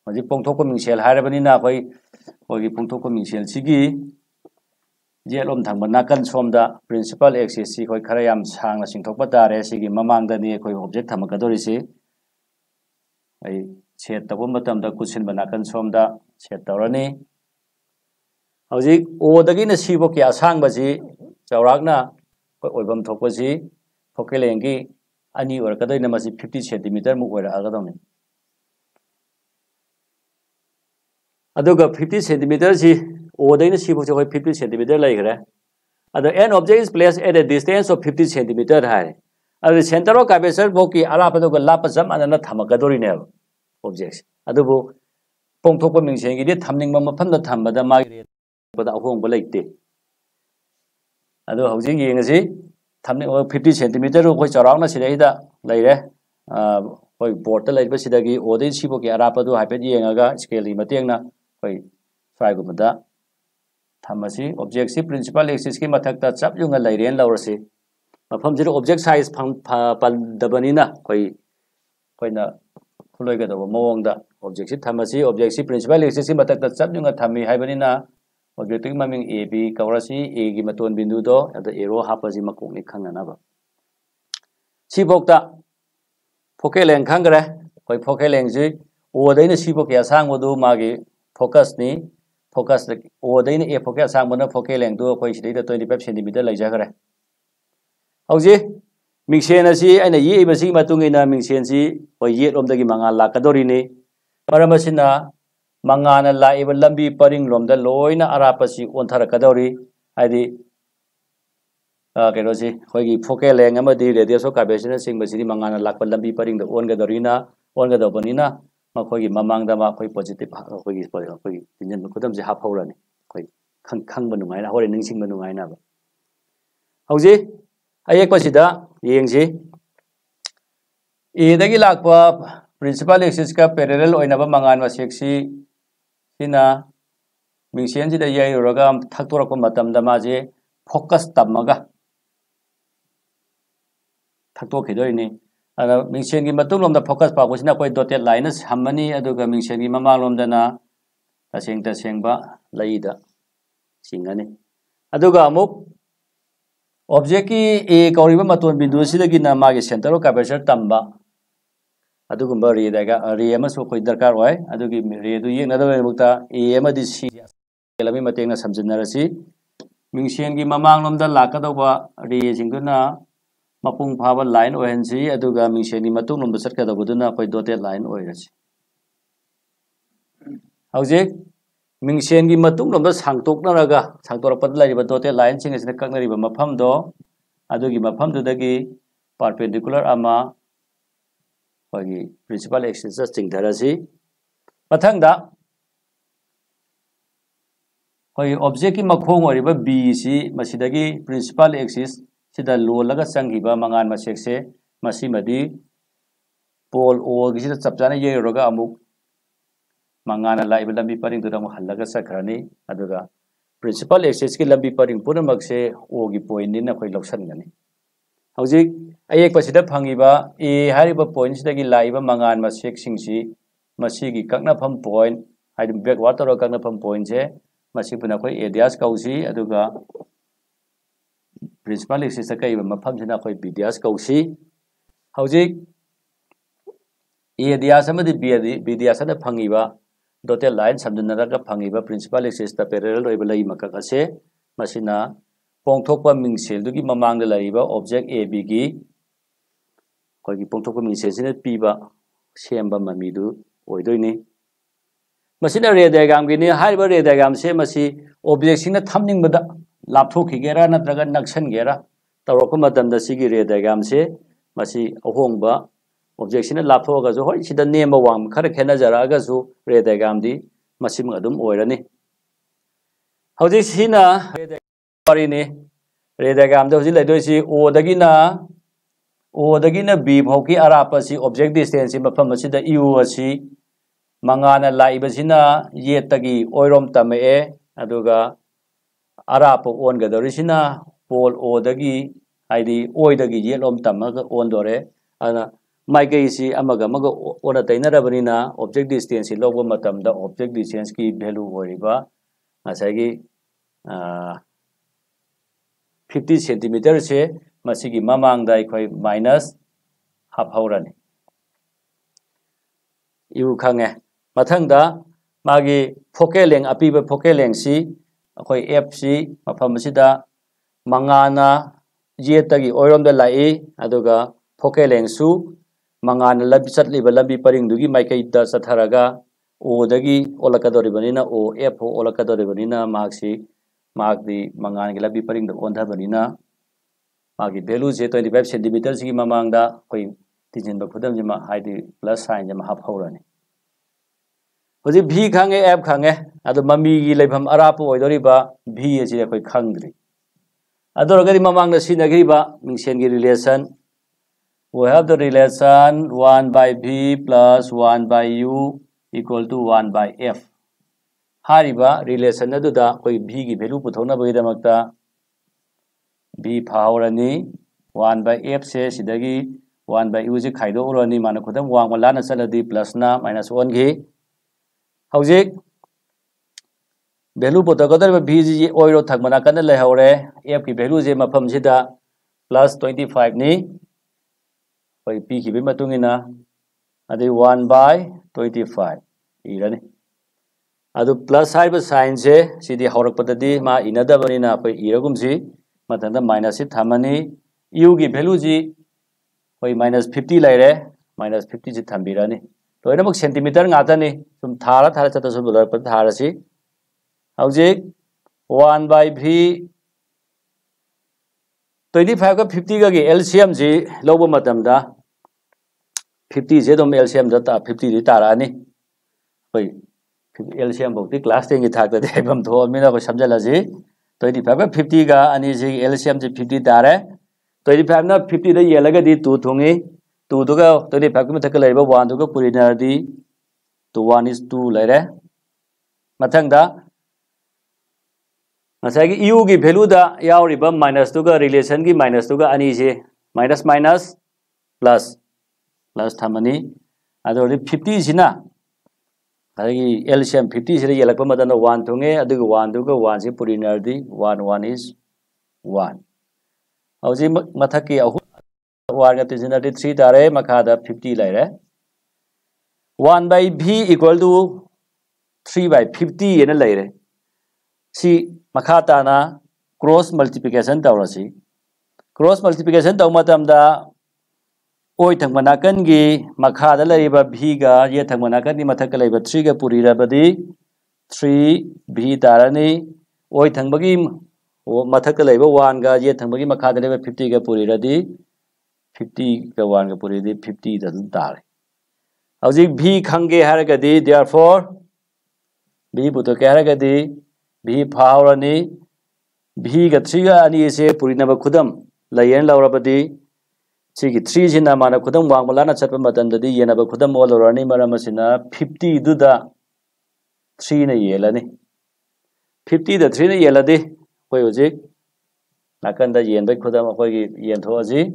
ꯍꯧꯖꯤꯛ ꯄꯣꯡꯊꯣꯛꯄ ꯃꯤꯡꯁꯦꯜ ꯍꯥꯏꯔꯕꯅꯤꯅ ꯑꯩꯈꯣꯏ ꯑꯩꯈꯣꯏꯒꯤ ꯄꯣꯡꯊꯣꯛꯄ ꯃꯤꯡꯁꯦꯜꯁꯤꯒꯤ ꯌꯦꯠꯂꯣꯝ ꯊꯪꯕ ꯅꯥꯀꯟ ꯁꯣꯝꯗ ꯄ꯭ꯔꯤꯟꯁꯤꯄꯥꯜ ꯑꯦꯛꯁꯤꯁꯁꯤ ꯑꯩꯈꯣꯏ ꯈꯔ ꯌꯥꯝ ꯁꯥꯡꯅ ꯆꯤꯡꯊꯣꯛꯄ ꯇꯥꯔꯦ ꯁꯤꯒꯤ ꯃꯃꯥꯡꯗꯅꯤ ꯑꯩꯈꯣꯏ ꯑꯣꯕꯖꯦꯛ ꯊꯝꯃꯛꯀꯗꯧꯔꯤꯁꯤ ꯑꯩ ꯁꯦꯠ ꯇꯧꯕ ꯃꯇꯝꯗ ꯀꯨꯠꯁꯤꯟꯕ ꯅꯥꯀꯟ ꯁꯣꯝꯗ ꯁꯦꯠ ꯇꯧꯔꯅꯤ ꯍꯧꯖꯤꯛ ꯑꯣꯗꯒꯤꯅ ꯁꯤꯐꯥꯎꯒꯤ ꯑꯁꯥꯡꯕꯁꯤ ꯆꯥꯎꯔꯥꯛꯅ ꯑꯩꯈꯣꯏ ꯑꯣꯏꯐꯝ ꯊꯣꯛꯄꯁꯤ ꯐꯣꯀꯦꯜ ꯂꯦꯡꯒꯤ ꯑꯅꯤ ꯑꯣꯏꯔꯛꯀꯗꯣꯏꯅ ꯃꯁꯤ ꯐꯤꯐꯇꯤ ꯁꯦꯟꯇꯤꯃꯤꯇꯔꯃꯨꯛ ꯑꯣꯏꯔꯛꯑꯒꯗꯧꯅꯤ अगर फिफ्टी सेंटीमीटर से ओदन सिफों से फिफ्टी सेंटीमीटर लेग्रे अब an object is place at a distance of fifty centimetre है अब सेंटर ऑफ़ कैपेसर भोग की अराप लाप चम मानना थमकदोरीने ऑब्जेक्ट अब पोंथोप मिंगी थमनिंग मफम थम्बद मागी अहोंब लेते अब हजिक ये थमने फिफ्टी सेंटीमीटर अखोई चौराना लेरे अखोई बोर्ड लेबसीदी ओदी सिफों की अराप हाइपेट येगा स्केल की अखोई स्वागुमदा थमसी ऑब्जेक्ट से प्रिंसिपल एक्सिस की मथक चप यूंग लेरें लौरसी मफमसीद ऑब्जेक्ट साइज़ पलदबनीना अखोई अखोईना खुलोगदब मवोंग ऑब्जेक्ट से थमसी ऑब्जेक्ट से प्रिंसिपल एक्सिस की मथक चप यूंग थमी हैबनीना ऑब्जेक्ट की ममिंग ए बी कौरसी ए की मतोन बिंदुदो अद एरो हापसी मकोंगनि खंगनाबा सिबोक्ता फोकेलें खंगरे अखोई फोकेलें जी फोकसनी फोकस ओदन ए फोके असंगन फोके लेंद अखोद ट्वेंटी फाइव सेंटीमीटर लेजग्रे हजी मिशन असी मिशन से येलोम मंगा लाकदौरीने मंगा लाइब लंबी परिंग लोम लोन अरापसी ओंथरकदौरी कहोसी अखोगी फोके लेंग रेडियस काबेसन चिंबसी मंगा लाप लंबी परिंग ओनगदौरीना ओनगदौबनीना 뭐 거기 만망다마 거기 버지대 거기 버려 거기 이제 뭐 그다음에 하파오라니. 거기 캉캉 뭐 능아이나 호래 능식 뭐 능아이나 뭐 하우지 아예 것이다. 이행시. 이대기 락법 principal axis가 parallel 오이나바 망한 와식시 시나 밍시엔지다 이아이로가 탁도라고 맞담다. 마지 포커스 담마가 탁도 계절이니? ꯑꯌꯦꯛꯄꯁꯤꯗ ꯌꯦꯡꯁꯤ ꯑꯦꯗꯒꯤ ꯂꯥꯛꯄ ꯄ꯭ꯔꯤꯟꯁꯤꯄꯥꯜ ꯑꯦꯛꯁꯤꯁꯀ ꯄꯦꯔꯦꯔꯦꯜ ꯑꯣꯏꯅꯕ ꯃꯉꯥꯜ ꯃꯁꯦꯛꯁꯤ ꯁꯤꯅ ꯃꯤꯡꯁꯦꯟꯁꯤꯗ ꯌꯩꯔꯨꯔꯒ ꯊꯛꯇꯣꯔꯛꯄ ꯃꯇꯝꯗ ꯃꯥꯁꯦ ꯐꯣꯀꯁ ꯇꯝꯃꯒ ꯊꯛꯇꯣꯛꯈꯤꯗꯣꯏꯅꯤ ꯑꯗ ꯃꯤꯡꯁꯦꯟꯒꯤ ꯃꯇꯨꯡꯂꯣꯝꯗ ꯐꯣꯀꯁ ꯄꯥꯛꯄꯁꯤꯅ ꯑꯩꯈꯣꯏ ꯗꯣꯇꯦꯠ ꯂꯥꯏꯟꯅ ꯁꯝꯃꯅꯤ ꯑꯗꯨꯒ ꯃꯤꯡꯁꯦꯟꯒꯤ ꯃꯃꯥꯡꯂꯣꯝꯗꯅ ꯇꯁꯦꯡ ꯇꯁꯦꯡꯕ ꯂꯩꯗ ꯆꯤꯡꯒꯅꯤ ꯑꯗꯨꯒ ꯑꯃꯨꯛ ꯑꯣꯕꯖꯦꯛꯀꯤ ꯑꯦ ꯀꯧꯔꯤꯕ ꯃꯇꯣꯟ ꯕꯤꯟꯗꯨꯁꯤꯗꯒꯤꯅ ꯃꯥꯒꯤ ꯁꯦꯟꯇꯔ ꯑꯣꯐ ꯀꯥꯔꯕꯦꯆꯔ ꯇꯝꯕ ꯑꯗꯨꯒꯨꯝꯕ ꯔꯦ ꯔꯦ ꯑꯃꯁꯨ ꯑꯩꯈꯣꯏ ꯗꯔꯀꯥꯔ ꯑꯣꯏ ꯑꯗꯨꯒꯤ ꯔꯦꯗꯨ ꯌꯦꯡꯅꯗꯕꯒꯤꯗꯃꯛꯇ ꯑꯦ ꯑꯃꯗꯤ ꯁꯤ ꯁ꯭ꯀꯦꯜ ꯑꯃꯒꯤ ꯃꯇꯦꯡꯅ ꯁꯝꯖꯤꯟꯅꯔꯁꯤ ꯃꯤꯡꯁꯦꯟꯒꯤ ꯃꯃꯥꯡꯂꯣꯝꯗ ꯂꯥꯛꯀꯗꯧꯕ ꯔꯦꯁꯤꯡꯗꯨꯅ ꯃꯄꯨꯡ ꯐꯥꯕ ꯂꯥꯏꯟ ꯑꯣꯏꯍꯟꯁꯤ ꯑꯗꯨꯒ ꯃꯤꯡꯁꯦꯟꯒꯤ ꯃꯇꯨꯡꯂꯣꯝꯗ ꯆꯠꯀꯗꯧꯕꯗꯨꯅ ꯑꯩꯈꯣꯏ ꯗꯣꯇꯦꯠ ꯂꯥꯏꯟ ꯑꯣꯏꯔꯁꯤ ꯍꯧꯖꯤꯛ ꯃꯤꯡꯁꯦꯟꯒꯤ ꯃꯇꯨꯡꯂꯣꯝꯗ ꯁꯥꯡꯇꯣꯛꯅꯔꯒ ꯁꯥꯡꯇꯣꯔꯛꯄꯗ ꯂꯩꯔꯤꯕ ꯗꯣꯇꯦꯠ ꯂꯥꯏꯟꯁꯤꯡ ꯑꯁꯤꯅ ꯀꯛꯅꯔꯤꯕ ꯃꯐꯝꯗꯣ ꯑꯗꯨꯒꯤ ꯃꯐꯝꯗꯨꯗꯒꯤ ꯄꯥꯔꯄꯦꯟꯗꯤꯀꯨꯂꯔ ꯑꯃ ꯑꯩꯈꯣꯏꯒꯤ ꯄ꯭ꯔꯤꯟꯁꯤꯄꯥꯜ ꯑꯦꯛꯁꯤꯁꯇ ꯆꯤꯡꯊꯔꯁꯤ ꯃꯊꯪꯗ ꯑꯩꯈꯣꯏꯒꯤ ꯑꯣꯕꯖꯦꯛꯀꯤ ꯃꯈꯣꯡ ꯑꯣꯏꯔꯤꯕ ꯕꯤꯁꯤ ꯃꯁꯤꯗꯒꯤ ꯄ꯭ꯔꯤꯟꯁꯤꯄꯥꯜ ꯑꯦꯛꯁꯤꯁ सिदा लोलग चंग मंगान मसे से पोल ओगी की चपचाना येरोगा अमुक मंगाना लाइब लंबी परिंग दुरा मु हल्लगा एक्सेस की लंबी परिंग पुनम से ओगी पॉइंट ने अखोई लौसनगनी हौजिक अयेक ए हारिबा पॉइंट सिदा की मंगान मसेक सिंगसी मसी की ककनाफम पॉइंट हाइड बैक वाटर और एडियास ꯄ꯭ꯔꯤꯟꯁꯤꯄꯥꯜ ꯑꯦꯛꯁꯤꯁꯇ ꯀꯛꯏꯕ ꯃꯐꯝꯁꯤꯅ ꯑꯩꯈꯣꯏ ꯕꯤꯗꯤꯌꯥꯁ ꯀꯧꯁꯤ ꯍꯧꯖꯤꯛ ꯑꯦꯗꯤꯌꯥꯁ ꯑꯃꯗꯤ ꯕꯤꯗꯤꯌꯥꯁꯅ ꯐꯪꯉꯤꯕ ꯗꯣꯇꯦꯜ ꯂꯥꯏꯟ ꯁꯝꯖꯤꯟꯅꯔꯒ ꯐꯪꯉꯤꯕ ꯄ꯭ꯔꯤꯟꯁꯤꯄꯥꯜ ꯑꯦꯛꯁꯤꯁꯇ ꯄꯦꯔꯦꯔꯦꯜ ꯑꯣꯏꯕ ꯂꯩ ꯃꯀꯛ ꯑꯁꯦ ꯃꯁꯤꯅ ꯄꯣꯡꯊꯣꯛꯄ ꯃꯤꯡꯁꯦꯜꯗꯨꯒꯤ ꯃꯃꯥꯡꯗ ꯂꯩꯔꯤꯕ ꯑꯣꯕꯖꯦꯛ ꯑꯦ ꯕꯤꯒꯤ ꯑꯩꯈꯣꯏꯒꯤ ꯄꯣꯡꯊꯣꯛꯄ ꯃꯤꯡꯁꯦꯜꯁꯤꯅ ꯄꯤꯕ ꯁꯦꯝꯕ ꯃꯃꯤꯗꯨ ꯑꯣꯏꯗꯣꯏꯅꯤ ꯃꯁꯤꯅ ꯔꯦ ꯗꯥꯏꯒ꯭ꯔꯥꯝꯒꯤꯅꯤ ꯍꯥꯏꯔꯤꯕ ꯔꯦ ꯗꯥꯏꯒ꯭ꯔꯥꯝꯁꯦ ꯃꯁꯤ ꯑꯣꯕꯖꯦꯛꯁꯤꯡꯅ ꯊꯝꯅꯤꯡꯕꯗ ꯂꯥꯞꯊꯣꯛꯈꯤꯒꯦꯔꯥ ꯅꯠꯇ꯭ꯔꯒ ꯅꯛꯁꯟꯒꯦꯔꯥ ꯇꯧꯔꯛꯄ ꯃꯇꯝꯗ ꯁꯤꯒꯤ ꯔꯦ ꯗꯥꯏꯒ꯭ꯔꯥꯝꯁꯦ ꯃꯁꯤ ꯑꯍꯣꯡꯕ ꯑꯣꯕꯖꯦꯛꯁꯤꯅ ꯂꯥꯞꯊꯣꯛꯑꯒꯁꯨ ꯍꯣꯏ ꯁꯤꯗ ꯅꯦꯝꯕ ꯋꯥꯡꯕ ꯈꯔ ꯈꯦꯠꯅꯖꯔꯛꯑꯒꯁꯨ ꯔꯦ ꯗꯥꯏꯒ꯭ꯔꯥꯝꯗꯤ ꯃꯁꯤꯃ ꯑꯗꯨꯝ ꯑꯣꯏꯔꯅꯤ ꯍꯧꯖꯤꯛ ꯁꯤꯅ ꯋꯥꯔꯤꯅꯤ ꯔꯦ ꯗꯥꯏꯒ꯭ꯔꯥꯝꯗ ꯍꯧꯖꯤꯛ ꯂꯩꯗꯣꯏꯁꯤ ꯑꯣꯗꯒꯤꯅ ꯑꯣꯗꯒꯤꯅ ꯕꯤ ꯐꯥꯎꯒꯤ ꯑꯔꯥꯞꯄꯁꯤ ꯑꯣꯕꯖꯦꯛ ꯗꯤꯁꯇꯦꯟꯁꯁꯤ ꯃꯐꯝ ꯑꯁꯤꯗ ꯏꯌꯨ ꯑꯁꯤ ꯃꯉꯥꯅ ꯂꯥꯛꯏꯕꯁꯤꯅ ꯌꯦꯠꯇꯒꯤ ꯑꯣꯏꯔꯣꯝ ꯇꯝꯃꯛꯑꯦ ꯑꯗꯨꯒ अराप ओनगदौरीसीना पोल ओदगी आदि ओदगी येलोम तमग ओनदोरे अना माइकैसी अमग अमग ओन तैनरबनीना ऑब्जेक्ट डिस्टेंस लोब मतमदा ऑब्जेक्ट डिस्टेंस की वैल्यू होरिबा ngasagi 50 cm se masigi mamang da ikhoi minus half haurani iu khange mathang da magi focal length apiba focal length si अखोई एप सी मफम सिदा मंगाना जेतगी ओरम लाई अदुगा फोकेलेंसु मंगाना लबी चतलीब लबी परिंगदुगी माइकैदा चथरगा ओदगी ओलकदोरिबनिना ओ एफ़ ओ ओलकदोरिबनिना मार्क्सी मार्क्दी मंगान की लबी परिंगद ओंधबनिना मागी वैल्यू जे 25 सेंटीमीटर सी ममांगदा कोई तीजिन बखुदम जमा हाइदी प्लस साइन जमा हाफौरानी हजी भी खांगे एप खांगे अद ममी की लेफम अराप ओदरीब भी असे अखोई खंग्री अदरगदी ममांग सिनगरीब मिंगसेन की relation we one the relation 1 by v plus 1 by u equal to 1 by f. हारिबा की भेलू पुथोना बगेदमक्ता v वन बै एफ़ से वन बै यू से खाद उ मान खुद वांग लाने चल प्लस ना माइनस वन की हौजिक वैल्यू पोतगदर भीजी ओरो कन लेहौरे एफ़ की भेलू जे मफम से प्लस ट्वेंटी फाइव कोई पी की भी बाय 25 इरने प्लस है सैन से सिदी मा इनदबनिना कोई इरगुम माइनस थमनी यू की भेलू जी कोई माइनस फिफ्टी लाइरे माइनस फिफ्टी से थमीरनी लोनम सेंटीमीटर गातनी सूम थार थार चत लोर Thar one by v twenty five फिफ्टीग की एलसीएम से लौब फिफ्टी से अम एलसीएम फिफ्टी तारानी एलसीएम फौती क्लास टेन की थाकते हम थोड़ी समझल ट्वेंटी फाइव फिफ्टीग अनी एलसीएम से फिफ्टी तारे ट्वेंटी फाइव फिफ्टी येलगदी टू थूँगी तुदग तरी फैक्ट मेथ के वन कुरी तो वन इज़ टू लेरें मतंग यू की भेलूद माइनसग रिलेसन की माइनसग अनी माइनस माइनस प्लस प्लस थमनी अद फिफ्टी सेना एल सी एम फिफ्टी से येप वन थे वन वन से पुरीनर वन वन इज़ वन हो मथ की अहू 1 गति सिनरदी 3 तारे मखादा 50 लाइरे 1 by v equal to 3 by 50 येना लाइरे सी मखाता ना क्रॉस मल्टीप्लिकेशन तौरसी क्रॉस मल्टीप्लिकेशन तौ मतमदा ओइ थंग नाकन गी मखादा भी ये थंग नाकन गी मथक 3 गा पुरीरबदी 3 भी बगी ओ मथक लरिबा 1 गा ये थंग बगी मखादा 50 गा पुरीरदी 50가 와는 보내는데 50 doesn't 따래. 아직 B 관계 하라가디 therefore B부터 하라가디 B 파워니 B가 3가 아니세 뿌리나바 구담 라이엔 라우라바디 지기 3지나 마나 구담 왕발라나 쳤던 마단더디 예나바 구담 올라니 마라마시나 50두다 3나 예라니 50다 3나 예라디 거의 오직 나간다 예엔바 구담 거기 예엔 토지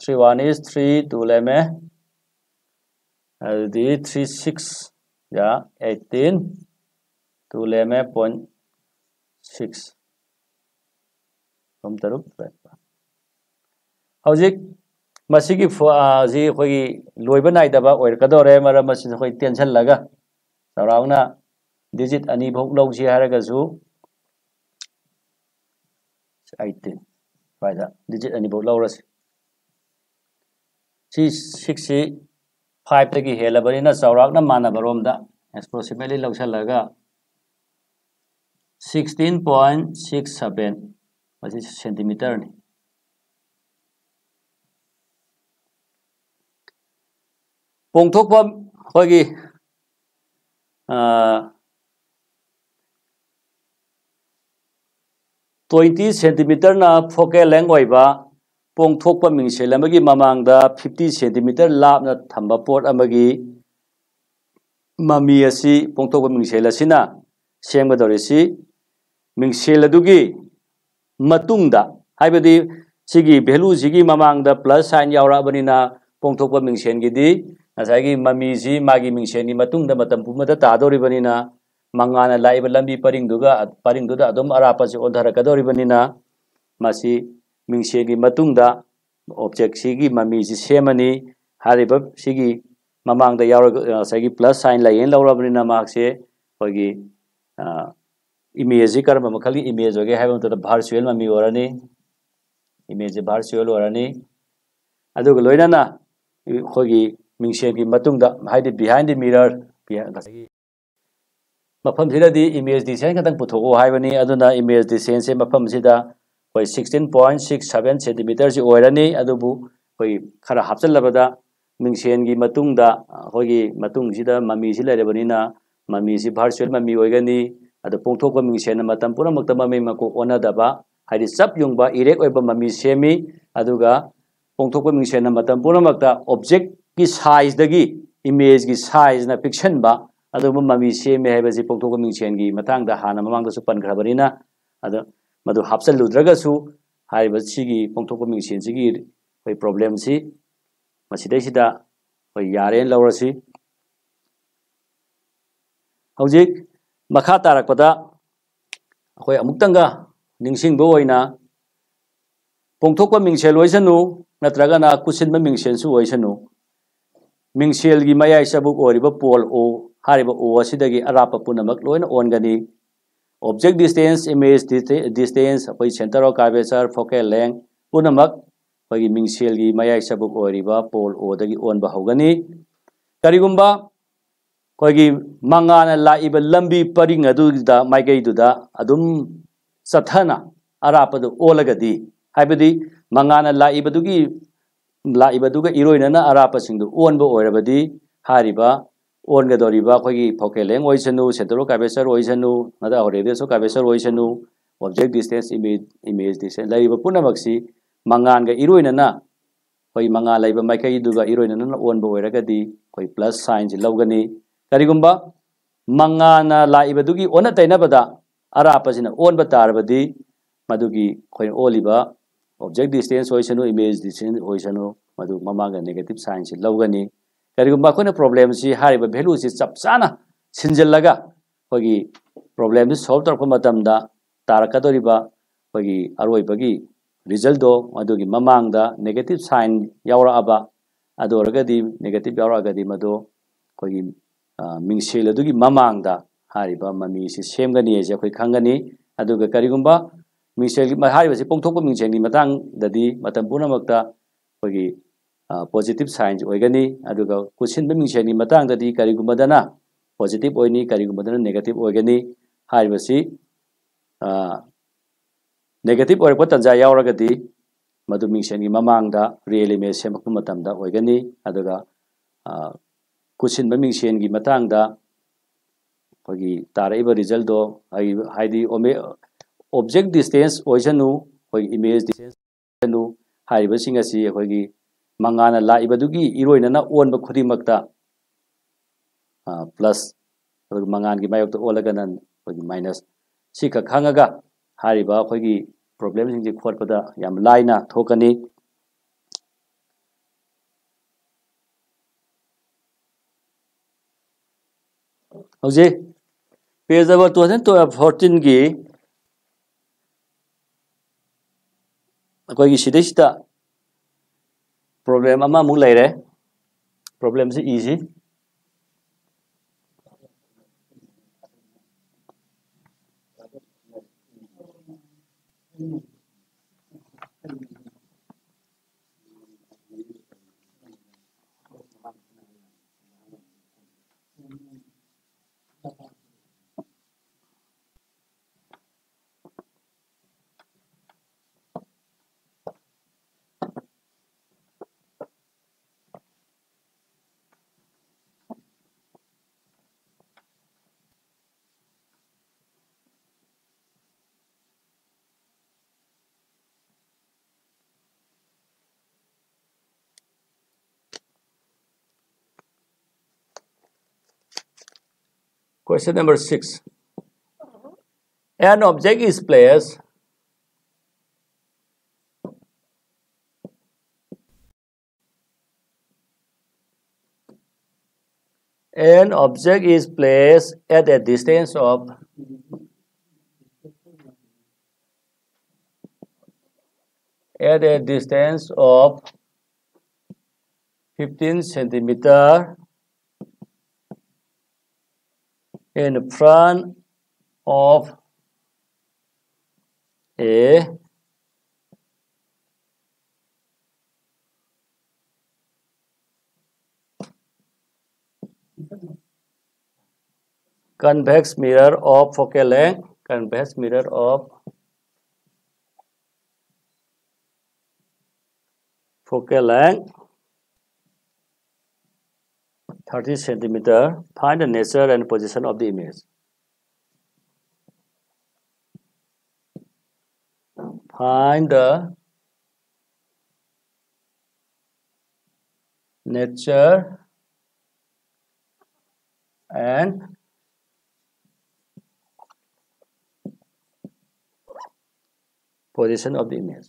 three one is three टूले में थ्री सिक्स या एटीन टूले में पॉइंट सिक्स हम तरुक हजिक मसी जी अखोगी लोइब नाइदबा ओइरकदोरे मरा मसी अखोई टेंशन डिजिट अनी भोग लौजी है 18 डिजिट अनी भोग ꯁꯤ ꯁꯤꯛꯁꯁꯤ ꯐꯥꯏꯚꯇꯒꯤ ꯍꯦꯜꯂꯕꯅꯤꯅ ꯆꯥꯎꯔꯥꯛꯅ ꯃꯥꯟꯅꯕꯔꯣꯝꯗ ꯑꯦꯛꯁꯄ꯭ꯔꯣꯁꯤꯃꯦꯠꯂꯤ ꯂꯧꯁꯤꯜꯂꯒ ꯁꯤꯛꯁꯇꯤꯟ ꯄꯣꯏꯟ ꯁꯤꯛꯁ ꯁꯚꯦꯟ ꯃꯁꯤ ꯁꯦꯟꯇꯤꯃꯤꯇꯔꯅꯤ ꯄꯣꯡꯊꯣꯛꯄ ꯑꯩꯈꯣꯏꯒꯤ ꯇ꯭ꯋꯦꯟꯇꯤ ꯁꯦꯟꯇꯤꯃꯤꯇꯔꯅ ꯐꯣꯀꯦꯜ ꯂꯦꯡ ꯑꯣꯏꯕ ꯄꯣꯡꯊꯣꯛꯄ ꯃꯤꯡꯁꯦꯜ ꯑꯃꯒꯤ ꯃꯃꯥꯡꯗ ꯐꯤꯐꯇꯤ ꯁꯦꯟꯇꯤꯃꯤꯇꯔ ꯂꯥꯞꯅ ꯊꯝꯕ ꯄꯣꯠ ꯑꯃꯒꯤ ꯃꯃꯤ ꯑꯁꯤ ꯄꯣꯡꯊꯣꯛꯄ ꯃꯤꯡꯁꯦꯜ ꯑꯁꯤꯅ ꯁꯦꯝꯒꯗꯧꯔꯤꯁꯤ ꯃꯤꯡꯁꯦꯜ ꯑꯗꯨꯒꯤ ꯃꯇꯨꯡꯗ ꯍꯥꯏꯕꯗꯤ ꯁꯤꯒꯤ ꯚꯦꯂꯨꯁꯤꯒꯤ ꯃꯃꯥꯡꯗ ꯄ꯭ꯂꯁ ꯁꯥꯏꯟ ꯌꯥꯎꯔꯛꯑꯕꯅꯤꯅ ꯄꯣꯡꯊꯣꯛꯄ ꯃꯤꯡꯁꯦꯟꯒꯤꯗꯤ ꯉꯁꯥꯏꯒꯤ ꯃꯃꯤꯁꯤ ꯃꯥꯒꯤ ꯃꯤꯡꯁꯦꯟꯒꯤ ꯃꯇꯨꯡꯗ ꯃꯇꯝ ꯄꯨꯝꯕꯗ ꯇꯥꯗꯧꯔꯤꯕꯅꯤꯅ ꯃꯉꯥꯜꯅ ꯂꯥꯛꯏꯕ ꯂꯝꯕꯤ ꯄꯔꯤꯡꯗꯨꯒ ꯄꯔꯤꯡꯗꯨꯗ ꯑꯗꯨꯝ ꯑꯔꯥꯞꯄꯁꯤ ꯑꯣꯟꯊꯔꯛꯀꯗꯧꯔꯤꯕꯅꯤꯅ ꯃꯁꯤ ꯃꯤꯡꯁꯦꯟꯒꯤ ꯃꯇꯨꯡꯗ ꯑꯣꯕꯖꯦꯛꯁꯤꯒꯤ ꯃꯃꯤꯁꯤ ꯁꯦꯝꯃꯅꯤ ꯍꯥꯏꯔꯤꯕ ꯁꯤꯒꯤ ꯃꯃꯥꯡꯗ ꯌꯥꯎꯔꯒ ꯉꯁꯥꯏꯒꯤ ꯄ꯭ꯂꯁ ꯁꯥꯏꯟ ꯂꯩꯌꯦꯅ ꯂꯧꯔꯕꯅꯤꯅ ꯃꯍꯥꯛꯁꯦ ꯑꯩꯈꯣꯏꯒꯤ ꯏꯃꯦꯖꯁꯤ ꯀꯔꯝꯕ ꯃꯈꯜꯒꯤ ꯏꯃꯦꯖ ꯑꯣꯏꯒꯦ ꯍꯥꯏꯕ ꯃꯇꯝꯗ ꯚꯥꯔꯆꯨꯋꯦꯜ ꯃꯃꯤ ꯑꯣꯏꯔꯅꯤ ꯏꯃꯦꯖꯁꯤ ꯚꯥꯔꯆꯨꯋꯦꯜ ꯑꯣꯏꯔꯅꯤ ꯑꯗꯨꯒ ꯂꯣꯏꯅꯅ ꯑꯩꯈꯣꯏꯒꯤ ꯃꯤꯡꯁꯦꯟꯒꯤ ꯃꯇꯨꯡꯗ ꯍꯥꯏꯗꯤ ꯕꯤꯍꯥꯏꯟ ꯗꯤ ꯃꯤꯔꯔ ꯉꯁꯥꯏꯒꯤ ꯃꯐꯝꯁꯤꯗꯗꯤ ꯏꯃꯦꯖ ꯗꯤꯁꯦꯟ ꯈꯛꯇꯪ ꯄꯨꯊꯣꯛꯑꯣ ꯍꯥꯏꯕꯅꯤ ꯑꯗꯨꯅ ꯏꯃꯦꯖ ꯗꯤꯁꯦꯟꯁꯦ ꯃꯐꯝꯁꯤꯗ ꯑꯩꯈꯣꯏ ꯁꯤꯛꯁꯇꯤꯟ ꯄꯣꯏꯟ ꯁꯤꯛꯁ ꯁꯕꯦꯟ ꯁꯦꯟꯇꯤꯃꯤꯇꯔꯁꯤ ꯑꯣꯏꯔꯅꯤ ꯑꯗꯨꯕꯨ ꯑꯩꯈꯣꯏ ꯈꯔ ꯍꯥꯞꯆꯤꯜꯂꯕꯗ ꯃꯤꯡꯁꯦꯟꯒꯤ ꯃꯇꯨꯡꯗ ꯑꯩꯈꯣꯏꯒꯤ ꯃꯇꯨꯡꯁꯤꯗ ꯃꯃꯤꯁꯤ ꯂꯩꯔꯕꯅꯤꯅ ꯃꯃꯤꯁꯤ ꯚꯔꯆꯨꯋꯦꯜ ꯃꯃꯤ ꯑꯣꯏꯒꯅꯤ ꯑꯗꯣ ꯄꯣꯡꯊꯣꯛꯄ ꯃꯤꯡꯁꯦꯟꯅ ꯃꯇꯝ ꯄꯨꯝꯅꯃꯛꯇ ꯃꯃꯤ ꯃꯀꯣꯛ ꯑꯣꯟꯅꯗꯕ ꯍꯥꯏꯗꯤ ꯆꯞ ꯌꯨꯡꯕ ꯏꯔꯦꯛ ꯑꯣꯏꯕ ꯃꯃꯤ ꯁꯦꯝꯃꯤ ꯑꯗꯨꯒ ꯄꯣꯡꯊꯣꯛꯄ ꯃꯤꯡꯁꯦꯟꯅ ꯃꯇꯝ ꯄꯨꯝꯅꯃꯛꯇ ꯑꯣꯕꯖꯦꯛꯀꯤ ꯁꯥꯏꯖꯗꯒꯤ ꯏꯃꯦꯖꯒꯤ ꯁꯥꯏꯖꯅ ꯄꯤꯛꯁꯟꯕ ꯑꯗꯨꯒꯨꯝꯕ ꯃꯃꯤ ꯁꯦꯝꯃꯤ ꯍꯥꯏꯕꯁꯤ ꯄꯣꯡꯊꯣꯛꯄ ꯃꯤꯡꯁꯦꯟꯒꯤ ꯃꯇꯥꯡꯗ ꯍꯥꯟꯅ ꯃꯃꯥꯡꯗꯁꯨ ꯄꯟꯈ꯭ꯔꯕꯅꯤꯅ ꯑꯗꯣ ꯃꯗꯨ ꯍꯥꯞꯆꯜꯂꯨꯗ꯭ꯔꯒꯁꯨ ꯍꯥꯏꯔꯤꯕ ꯁꯤꯒꯤ ꯄꯣꯡꯊꯣꯛꯄ ꯃꯤꯡꯁꯦꯟꯁꯤꯒꯤ ꯑꯩꯈꯣꯏ ꯄ꯭ꯔꯣꯕ꯭ꯂꯦꯝꯁꯤ ꯃꯁꯤꯗꯩꯁꯤꯗ ꯑꯩꯈꯣꯏ ꯌꯥꯔꯦꯅ ꯂꯧꯔꯁꯤ ꯍꯧꯖꯤꯛ ꯃꯈꯥ ꯇꯥꯔꯛꯄꯗ ꯑꯩꯈꯣꯏ ꯑꯃꯨꯛꯇꯪꯒ ꯅꯤꯡꯁꯤꯡꯕ ꯑꯣꯏꯅ ꯄꯣꯡꯊꯣꯛꯄ ꯃꯤꯡꯁꯦꯜ ꯑꯣꯏꯁꯅꯨ ꯅꯠꯇ꯭ꯔꯒꯅ ꯀꯨꯠꯁꯤꯟꯕ ꯃꯤꯡꯁꯦꯜꯁꯨ ꯑꯣꯏꯁꯅꯨ ꯃꯤꯡꯁꯦꯜꯒꯤ ꯃꯌꯥꯏ ꯆꯕꯨꯛ ꯑꯣꯏꯔꯤꯕ ꯄꯣꯜ ꯑꯣ ꯍꯥꯏꯔꯤꯕ ꯑꯣ ꯑꯁꯤꯗꯒꯤ ꯑꯔꯥꯞꯄ ꯄꯨꯝꯅꯃꯛ ꯂꯣꯏꯅ ꯑꯣꯟꯒꯅꯤ ꯑꯣꯕꯖꯦꯛ ꯗꯤꯁꯇꯦꯟꯁ ꯏꯃꯦꯖ ꯗꯤꯁꯇꯦꯟꯁ ꯑꯩꯈꯣꯏ ꯁꯦꯟꯇꯔ ꯑꯣꯐ ꯀꯥꯔꯚꯦꯆꯔ ꯐꯣꯀꯦꯜ ꯂꯦꯡ ꯄꯨꯝꯅꯃꯛ ꯑꯩꯈꯣꯏꯒꯤ ꯃꯤꯡꯁꯦꯜꯒꯤ ꯃꯌꯥꯏ ꯆꯕꯨꯛ ꯑꯣꯏꯔꯤꯕ ꯄꯣꯜ ꯑꯣꯗꯒꯤ ꯑꯣꯟꯕ ꯍꯧꯒꯅꯤ ꯀꯔꯤꯒꯨꯝꯕ ꯑꯩꯈꯣꯏꯒꯤ ꯃꯉꯥꯜꯅ ꯂꯥꯛꯏꯕ ꯂꯝꯕꯤ ꯄꯔꯤꯡ ꯑꯗꯨꯗ ꯃꯥꯏꯀꯩꯗꯨꯗ ꯑꯗꯨꯝ ꯆꯠꯊꯅ ꯑꯔꯥꯞꯄꯗ ꯑꯣꯜꯂꯒꯗꯤ ꯍꯥꯏꯕꯗꯤ ꯃꯉꯥꯜꯅ ꯂꯥꯛꯏꯕꯗꯨꯒꯤ ꯂꯥꯛꯏꯕꯗꯨꯒ ꯏꯔꯣꯏꯅꯅ ꯑꯔꯥꯞꯄꯁꯤꯡꯗꯨ ꯑꯣꯟꯕ ꯑꯣꯏꯔꯕꯗꯤ ꯍꯥꯏꯔꯤꯕ ꯑꯣꯟꯒꯗꯧꯔꯤꯕ ꯑꯩꯈꯣꯏꯒꯤ ꯐꯣꯀꯦꯜ ꯂꯦꯡ ꯑꯣꯏꯁꯅꯨ ꯁꯦꯟꯇꯔ ꯑꯣꯐ ꯀꯥꯔꯚꯦꯆꯔ ꯑꯣꯏꯁꯅꯨ ꯅꯠꯇ꯭ꯔꯒ ꯔꯦꯗꯤꯌꯁ ꯑꯣꯐ ꯀꯥꯔꯚꯦꯆꯔ ꯑꯣꯏꯁꯅꯨ object distance image image distance ꯂꯩꯔꯤꯕ ꯄꯨꯝꯅꯃꯛꯁꯤ ꯃꯉꯥꯟꯒ ꯏꯔꯣꯏꯅꯅ ꯑꯩꯈꯣꯏ ꯃꯉꯥꯜ ꯂꯩꯕ ꯃꯥꯏꯀꯩꯗꯨꯒ ꯏꯔꯣꯏꯅꯅ ꯑꯣꯟꯕ ꯑꯣꯏꯔꯒꯗꯤ ꯑꯩꯈꯣꯏ ꯄ꯭ꯂꯁ ꯁꯥꯏꯟꯁꯤ ꯂꯧꯒꯅꯤ ꯀꯔꯤꯒꯨꯝꯕ ꯃꯉꯥꯜꯅ ꯂꯥꯛꯏꯕꯗꯨꯒꯤ ꯑꯣꯟꯅ ꯇꯩꯅꯕꯗ ꯑꯔꯥꯞꯄꯁꯤꯅ ꯑꯣꯟꯕ ꯇꯥꯔꯕꯗꯤ ꯃꯗꯨꯒꯤ ꯑꯩꯈꯣꯏꯅ ꯑꯣꯜꯂꯤꯕ ꯑꯣꯕꯖꯦꯛ ꯗꯤꯁꯇꯦꯟꯁ ꯑꯣꯏꯁꯅꯨ ꯏꯃꯦꯖ ꯗꯤꯁꯇꯦꯟꯁ ꯑꯣꯏꯁꯅꯨ ꯃꯗꯨ ꯃꯃꯥꯡꯗ ꯅꯦꯒꯦꯇꯤꯞ ꯁꯥꯏꯟꯁꯤ ꯂꯧꯒꯅꯤ करीगुम अखोन प्रॉब्लम से भेलू से चपचा चाना सिंजल अखोगी प्रॉब्लम से सोल्व तरफ़ तारकदरीब अखोगी अरबी रिजल्टो अगर ममांग नेगेटिव साइन याब अदी नेगेटिव यादी मदो अखोगी मिंगसेल ममांग ममी से सेमगनी अखोई खंगनी करीगुम मिंगसेल पोंथोप मिंगसेल पूर्ण अखोगी positive signs oigani aduga kusin biming cheni matang dadi karigumadana positive oini karigumadana negative oigani haibasi negative oipa tanja yauragadi madu mingsheni mamang da really me semakku matam da oigani aduga kusin biming chengi matang da hogi taraiba result do ai haidi ome object distance oisanu hoi image distance nu haibasi ngasi hogi मंगाना लाइबदुगी इरोइनना own बखुदी मक्ता plus मंगान की मायोक्त ओलगन अखोगी minus सिख खांगगा हारिबा अखोगी प्रॉब्लम सिंग खोटपदा याम लाइना थोकनी हजे पेज नंबर 2014 की अखोगी सिदैसिदा problem อะมุ่งเลยเด้ problem is easy Mm-hmm. Question number six. An object is placed an object is placed at a distance of at a distance of 15 centimeter in front of a convex mirror of focal length convex mirror of focal length 30 centimeter. Find the nature and position of the image. Find the nature and position of the image.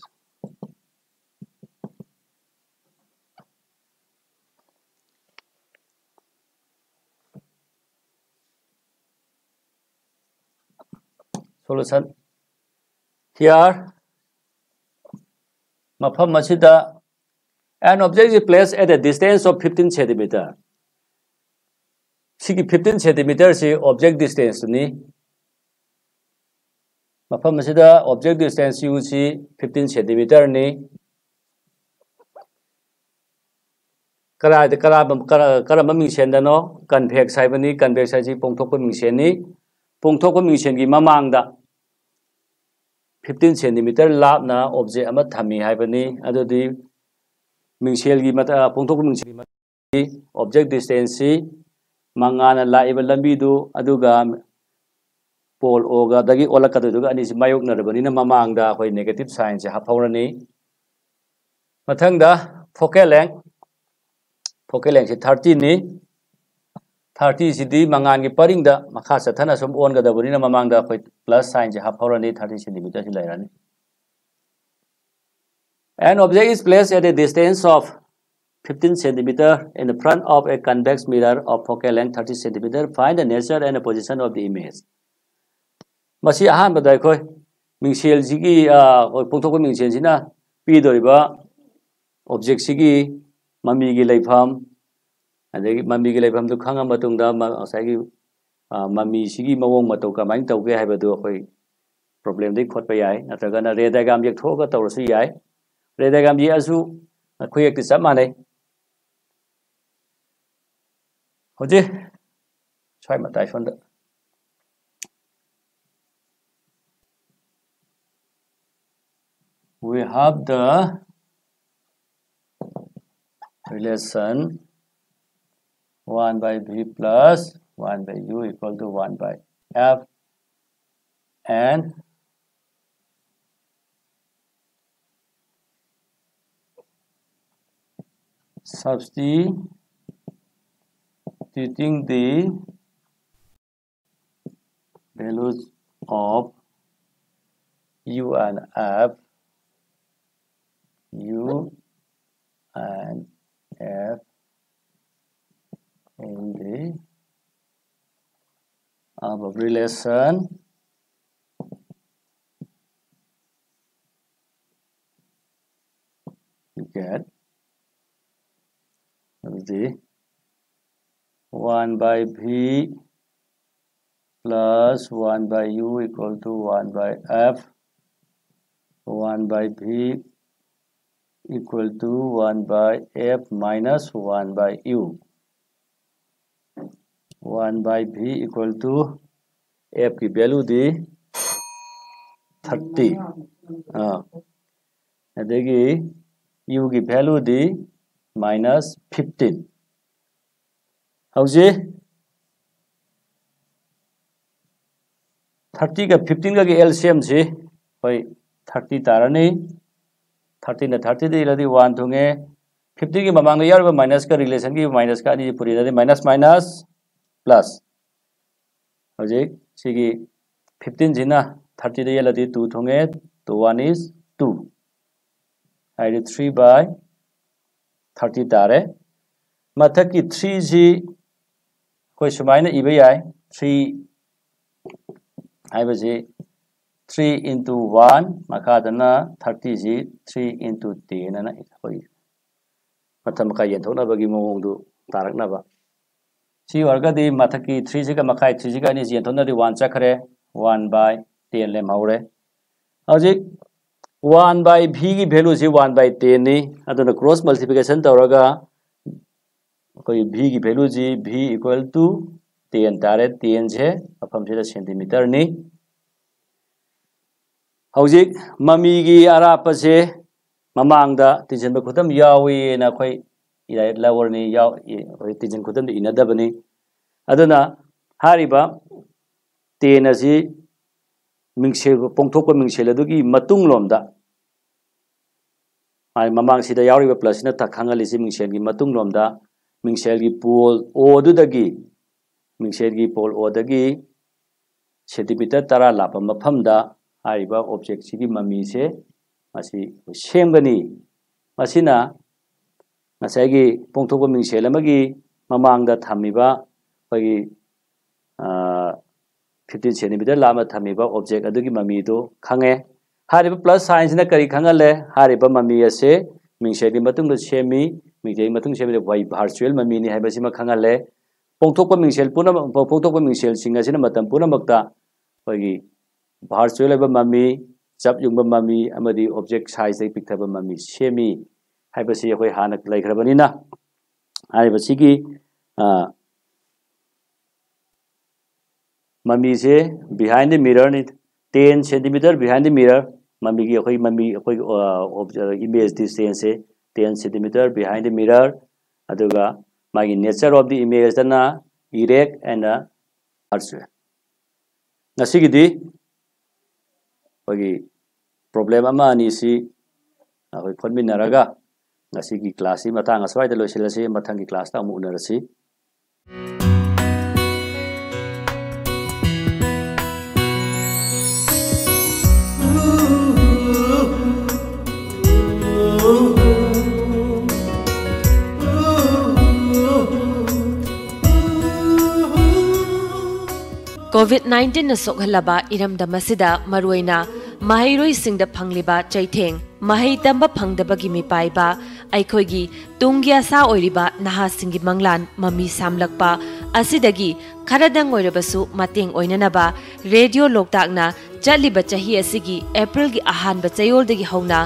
solution here mafam masida an object is placed at a distance of 15 cm sigi 15 cm si object distance ni mafam masida object distance u si 15 cm ni करा करा करा मिंगसेंदनो convex है convex है पोंथोप मिंगसेनी ꯄꯣꯡꯊꯣꯛꯄ ꯃꯤꯡꯁꯦꯟꯒꯤ ꯃꯃꯥꯡꯗ fifteen centimetre ꯂꯥꯞꯅ object ꯑꯃ ꯊꯝꯃꯤ ꯍꯥꯏꯕꯅꯤ ꯑꯗꯨꯗꯤ ꯃꯤꯡꯁꯦꯜꯒꯤ ꯄꯣꯡꯊꯣꯛꯄ ꯃꯤꯡꯁꯦꯜꯒꯤ ꯑꯣꯕꯖꯦꯛ ꯗꯤꯁꯇꯦꯟꯁꯁꯤ ꯃꯉꯥꯅ ꯂꯥꯛꯏꯕ ꯂꯝꯕꯤꯗꯨ ꯑꯗꯨꯒ ꯄꯣꯜ ꯑꯣꯒꯗꯒꯤ ꯑꯣꯜꯂꯛꯀꯗꯣꯏꯗꯨꯒ ꯑꯅꯤꯁꯤ ꯃꯥꯌꯣꯛꯅꯔꯕꯅꯤꯅ ꯃꯃꯥꯡꯗ ꯑꯩꯈꯣꯏ ꯅꯦꯒꯦꯇꯤꯞ ꯁꯥꯏꯟꯁꯦ ꯍꯥꯞꯍꯧꯔꯅꯤ ꯃꯊꯪꯗ ꯐꯣꯀꯦꯜ ꯂꯦꯡ ꯐꯣꯀꯦꯜ ꯂꯦꯡꯁꯤ ꯊꯥꯔꯇꯤꯅꯤ ꯊꯥꯔꯇꯤꯁꯤꯗꯤ ꯃꯉꯥꯟꯒꯤ ꯄꯔꯤꯡꯗ ꯃꯈꯥ ꯆꯠꯊꯅ ꯁꯨꯝ ꯑꯣꯟꯒꯗꯕꯅꯤꯅ ꯃꯃꯥꯡꯗ ꯑꯩꯈꯣꯏ ꯄ꯭ꯂꯁ ꯁꯥꯏꯟꯁꯦ ꯍꯥꯞꯍꯧꯔꯅꯤ ꯊꯥꯔꯇꯤ ꯁꯦꯟꯇꯤꯃꯤꯇꯔꯁꯤ ꯂꯩꯔꯅꯤ An object is placed at a distance of 15 centimeter in the front of a convex mirror of focal length 30 centimeter. Find the nature and the position of the image. ꯃꯁꯤ ꯑꯍꯥꯟꯕꯗ ꯑꯩꯈꯣꯏ ꯃꯤꯡꯁꯦꯜꯁꯤꯒꯤ ꯄꯣꯡꯊꯣꯛꯄ ꯃꯤꯡꯁꯦꯜꯁꯤꯅ ꯄꯤꯗꯣꯔꯤꯕ ꯑꯣꯕꯖꯦꯛꯁꯤꯒꯤ ꯃꯃꯤꯒꯤ ꯂꯩꯐꯝ adagi mami gi lebam du khanga matung da ma sai gi mami si gi mawong matau ka mang tau ge hai ba du khoi problem dei khot pa yai na ta ga na re da gam yak tho ga tau su yai re da gam ji asu khoi yak ti sa ma nei ho ji sai ma tai son da we have the relation 1 by v plus 1 by u equal to 1 by f and substituting the values of u and f u and f in the above relation you get. The 1 by v plus 1 by u equal to 1 by f. 1 by v equal to 1 by f minus 1 by u 1 by v equal to f की value दी 30 हाँ। अदेगी u की value दी minus 15 हौजे 30 का 15 का LCM से भाई 30 तारनी 30 ना 30 दे 1 थोंगे 50 की ममांग यार माइनस का रिलेशन की माइनस का पूरी माइनस माइनस प्लस हजिक सिगी 15 जिना 30 दे लदी 2 थोंगे तो 1 is 2 हाइड 3 by 30 तारे मथक की 3 जी कोई सुमाइना इबे याय 3 हाइबजे 3 into 1 makadana 30 ji 3 into 10 na hoi matam ka yen सिरगद मथक की थ्री सिग मखा थ्री से अनी जेथोनरी वन चखरें वन बाय टेन ले मौर हजिक वन बाय भी की भेलू से one by ten cross multiplication तौरगा v की भेलू जी भी इक्वल टू टेन तारे टेन से मफम से सेंटीमीटर निजी ममी की अराब ममद तीजन खुद यावे अखोई ila lawar ni ya tijin kutam de inadab ni. Adana hariba te na si mingshe pongthok ko mingshe la dugi matung lom da. Ai mamang si da yauri ba plus na ta khangali si mingshe gi matung lom da. Mingshe gi pol o du da gi mingshe gi pol o da gi centimeter tara la pa mafam da. Hariba object si gi mami se masi shengani masina ꯉꯁꯥꯏꯒꯤ ꯄꯣꯡꯊꯣꯛꯄ ꯃꯤꯡꯁꯦꯜ ꯑꯃꯒꯤ ꯃꯃꯥꯡꯗ ꯊꯝꯃꯤꯕ ꯑꯩꯈꯣꯏꯒꯤ fifteen centimetre ꯂꯥꯞꯅ ꯊꯝꯃꯤꯕ object ꯑꯗꯨꯒꯤ ꯃꯃꯤꯗꯨ ꯈꯪꯉꯦ ꯍꯥꯏꯔꯤꯕ plus ꯁꯥꯏꯟꯁꯤꯅ ꯀꯔꯤ ꯈꯪꯍꯜꯂꯦ ꯍꯥꯏꯔꯤꯕ ꯃꯃꯤ ꯑꯁꯦ ꯃꯤꯡꯁꯦꯜꯒꯤ ꯃꯇꯨꯡꯗ ꯁꯦꯝꯃꯤ ꯃꯤꯡꯁꯦꯜꯒꯤ ꯃꯇꯨꯡ ꯁꯦꯝꯕꯗ ꯋꯥꯏ ꯚꯥꯔꯆꯨꯋꯦꯜ ꯃꯃꯤꯅꯤ ꯍꯥꯏꯕꯁꯤꯃ ꯈꯪꯍꯜꯂꯦ ꯄꯣꯡꯊꯣꯛꯄ ꯃꯤꯡꯁꯦꯜ ꯄꯨꯝꯅꯃꯛ ꯄꯣꯡꯊꯣꯛꯄ ꯃꯤꯡꯁꯦꯜꯁꯤꯡ ꯑꯁꯤꯅ ꯃꯇꯝ ꯄꯨꯝꯅꯃꯛꯇ ꯑꯩꯈꯣꯏꯒꯤ ꯚꯥꯔꯆꯨꯋꯦꯜ ꯑꯣꯏꯕ ꯃꯃꯤ ꯆꯞ ꯌꯨꯡꯕ ꯃꯃꯤ ꯑꯃꯗꯤ ꯑꯣꯕꯖꯦꯛ ꯁꯥꯏꯖꯇꯒꯤ ꯄꯤꯛꯊꯕ ꯃꯃꯤ ꯁꯦꯝꯃꯤ ꯍꯥꯏꯕꯁꯤ ꯑꯩꯈꯣꯏ ꯍꯥꯟꯅ ꯂꯩꯈ꯭ꯔꯕꯅꯤꯅ ꯍꯥꯏꯔꯤꯕꯁꯤꯒꯤ ꯃꯃꯤꯁꯦ ꯕꯤꯍꯥꯏꯟ ꯗ ꯃꯤꯔꯔꯅꯤ ꯇꯦꯟ ꯁꯦꯟꯇꯤꯃꯤꯇꯔ ꯕꯤꯍꯥꯏꯟ ꯗ ꯃꯤꯔꯔ ꯃꯃꯤꯒꯤ ꯑꯩꯈꯣꯏ ꯃꯃꯤ ꯑꯩꯈꯣꯏ ꯏꯃꯦꯖ ꯗꯤꯁꯇꯦꯟꯁꯁꯦ ꯇꯦꯟ ꯁꯦꯟꯇꯤꯃꯤꯇꯔ ꯕꯤꯍꯥꯏꯟ ꯗ ꯃꯤꯔꯔ ꯑꯗꯨꯒ ꯃꯥꯒꯤ ꯅꯦꯆꯔ ꯑꯣꯐ ꯗꯤ ꯏꯃꯦꯖꯇꯅ ꯏꯔꯦꯛ ꯑꯦꯟꯗ ꯑꯥꯔꯆꯨꯋꯦꯜ ꯉꯁꯤꯒꯤꯗꯤ ꯑꯩꯈꯣꯏꯒꯤ ꯄ꯭ꯔꯣꯕ꯭ꯂꯦꯝ ꯑꯃ ꯑꯅꯤꯁꯤ ꯑꯩꯈꯣꯏ ꯈꯣꯠꯃꯤꯟꯅꯔꯒ ꯉꯁꯤꯒꯤ ꯀ꯭ꯂꯥꯁꯁꯤ ꯃꯇꯥꯡ ꯑꯁ꯭ꯋꯥꯏꯗ ꯂꯣꯏꯁꯤꯜꯂꯁꯤ ꯃꯊꯪꯒꯤ ꯀ꯭ꯂꯥꯁꯇ ꯑꯃꯨꯛ ꯎꯅꯔꯁꯤ COVID-19 na sokhalaba iramdam asida maruina mahairoi singda phangliba chaitheng mahai tamba phangdabagi mi paiba ꯑꯩꯈꯣꯏꯒꯤ ꯇꯨꯡꯒꯤ ꯑꯁꯥ ꯑꯣꯏꯔꯤꯕ ꯅꯍꯥꯁꯤꯡꯒꯤ ꯃꯪꯂꯥꯟ ꯃꯃꯤ ꯁꯥꯝꯂꯛꯄ ꯑꯁꯤꯗꯒꯤ ꯈꯔꯗꯪ ꯑꯣꯏꯔꯕꯁꯨ ꯃꯇꯦꯡ ꯑꯣꯏꯅꯅꯕ ꯔꯦꯗꯤꯑꯣ ꯂꯣꯛꯇꯥꯛꯅ ꯆꯠꯂꯤꯕ ꯆꯍꯤ ꯑꯁꯤꯒꯤ ꯑꯦꯄ꯭ꯔꯤꯜꯒꯤ ꯑꯍꯥꯟꯕ ꯆꯌꯣꯜꯗꯒꯤ ꯍꯧꯅ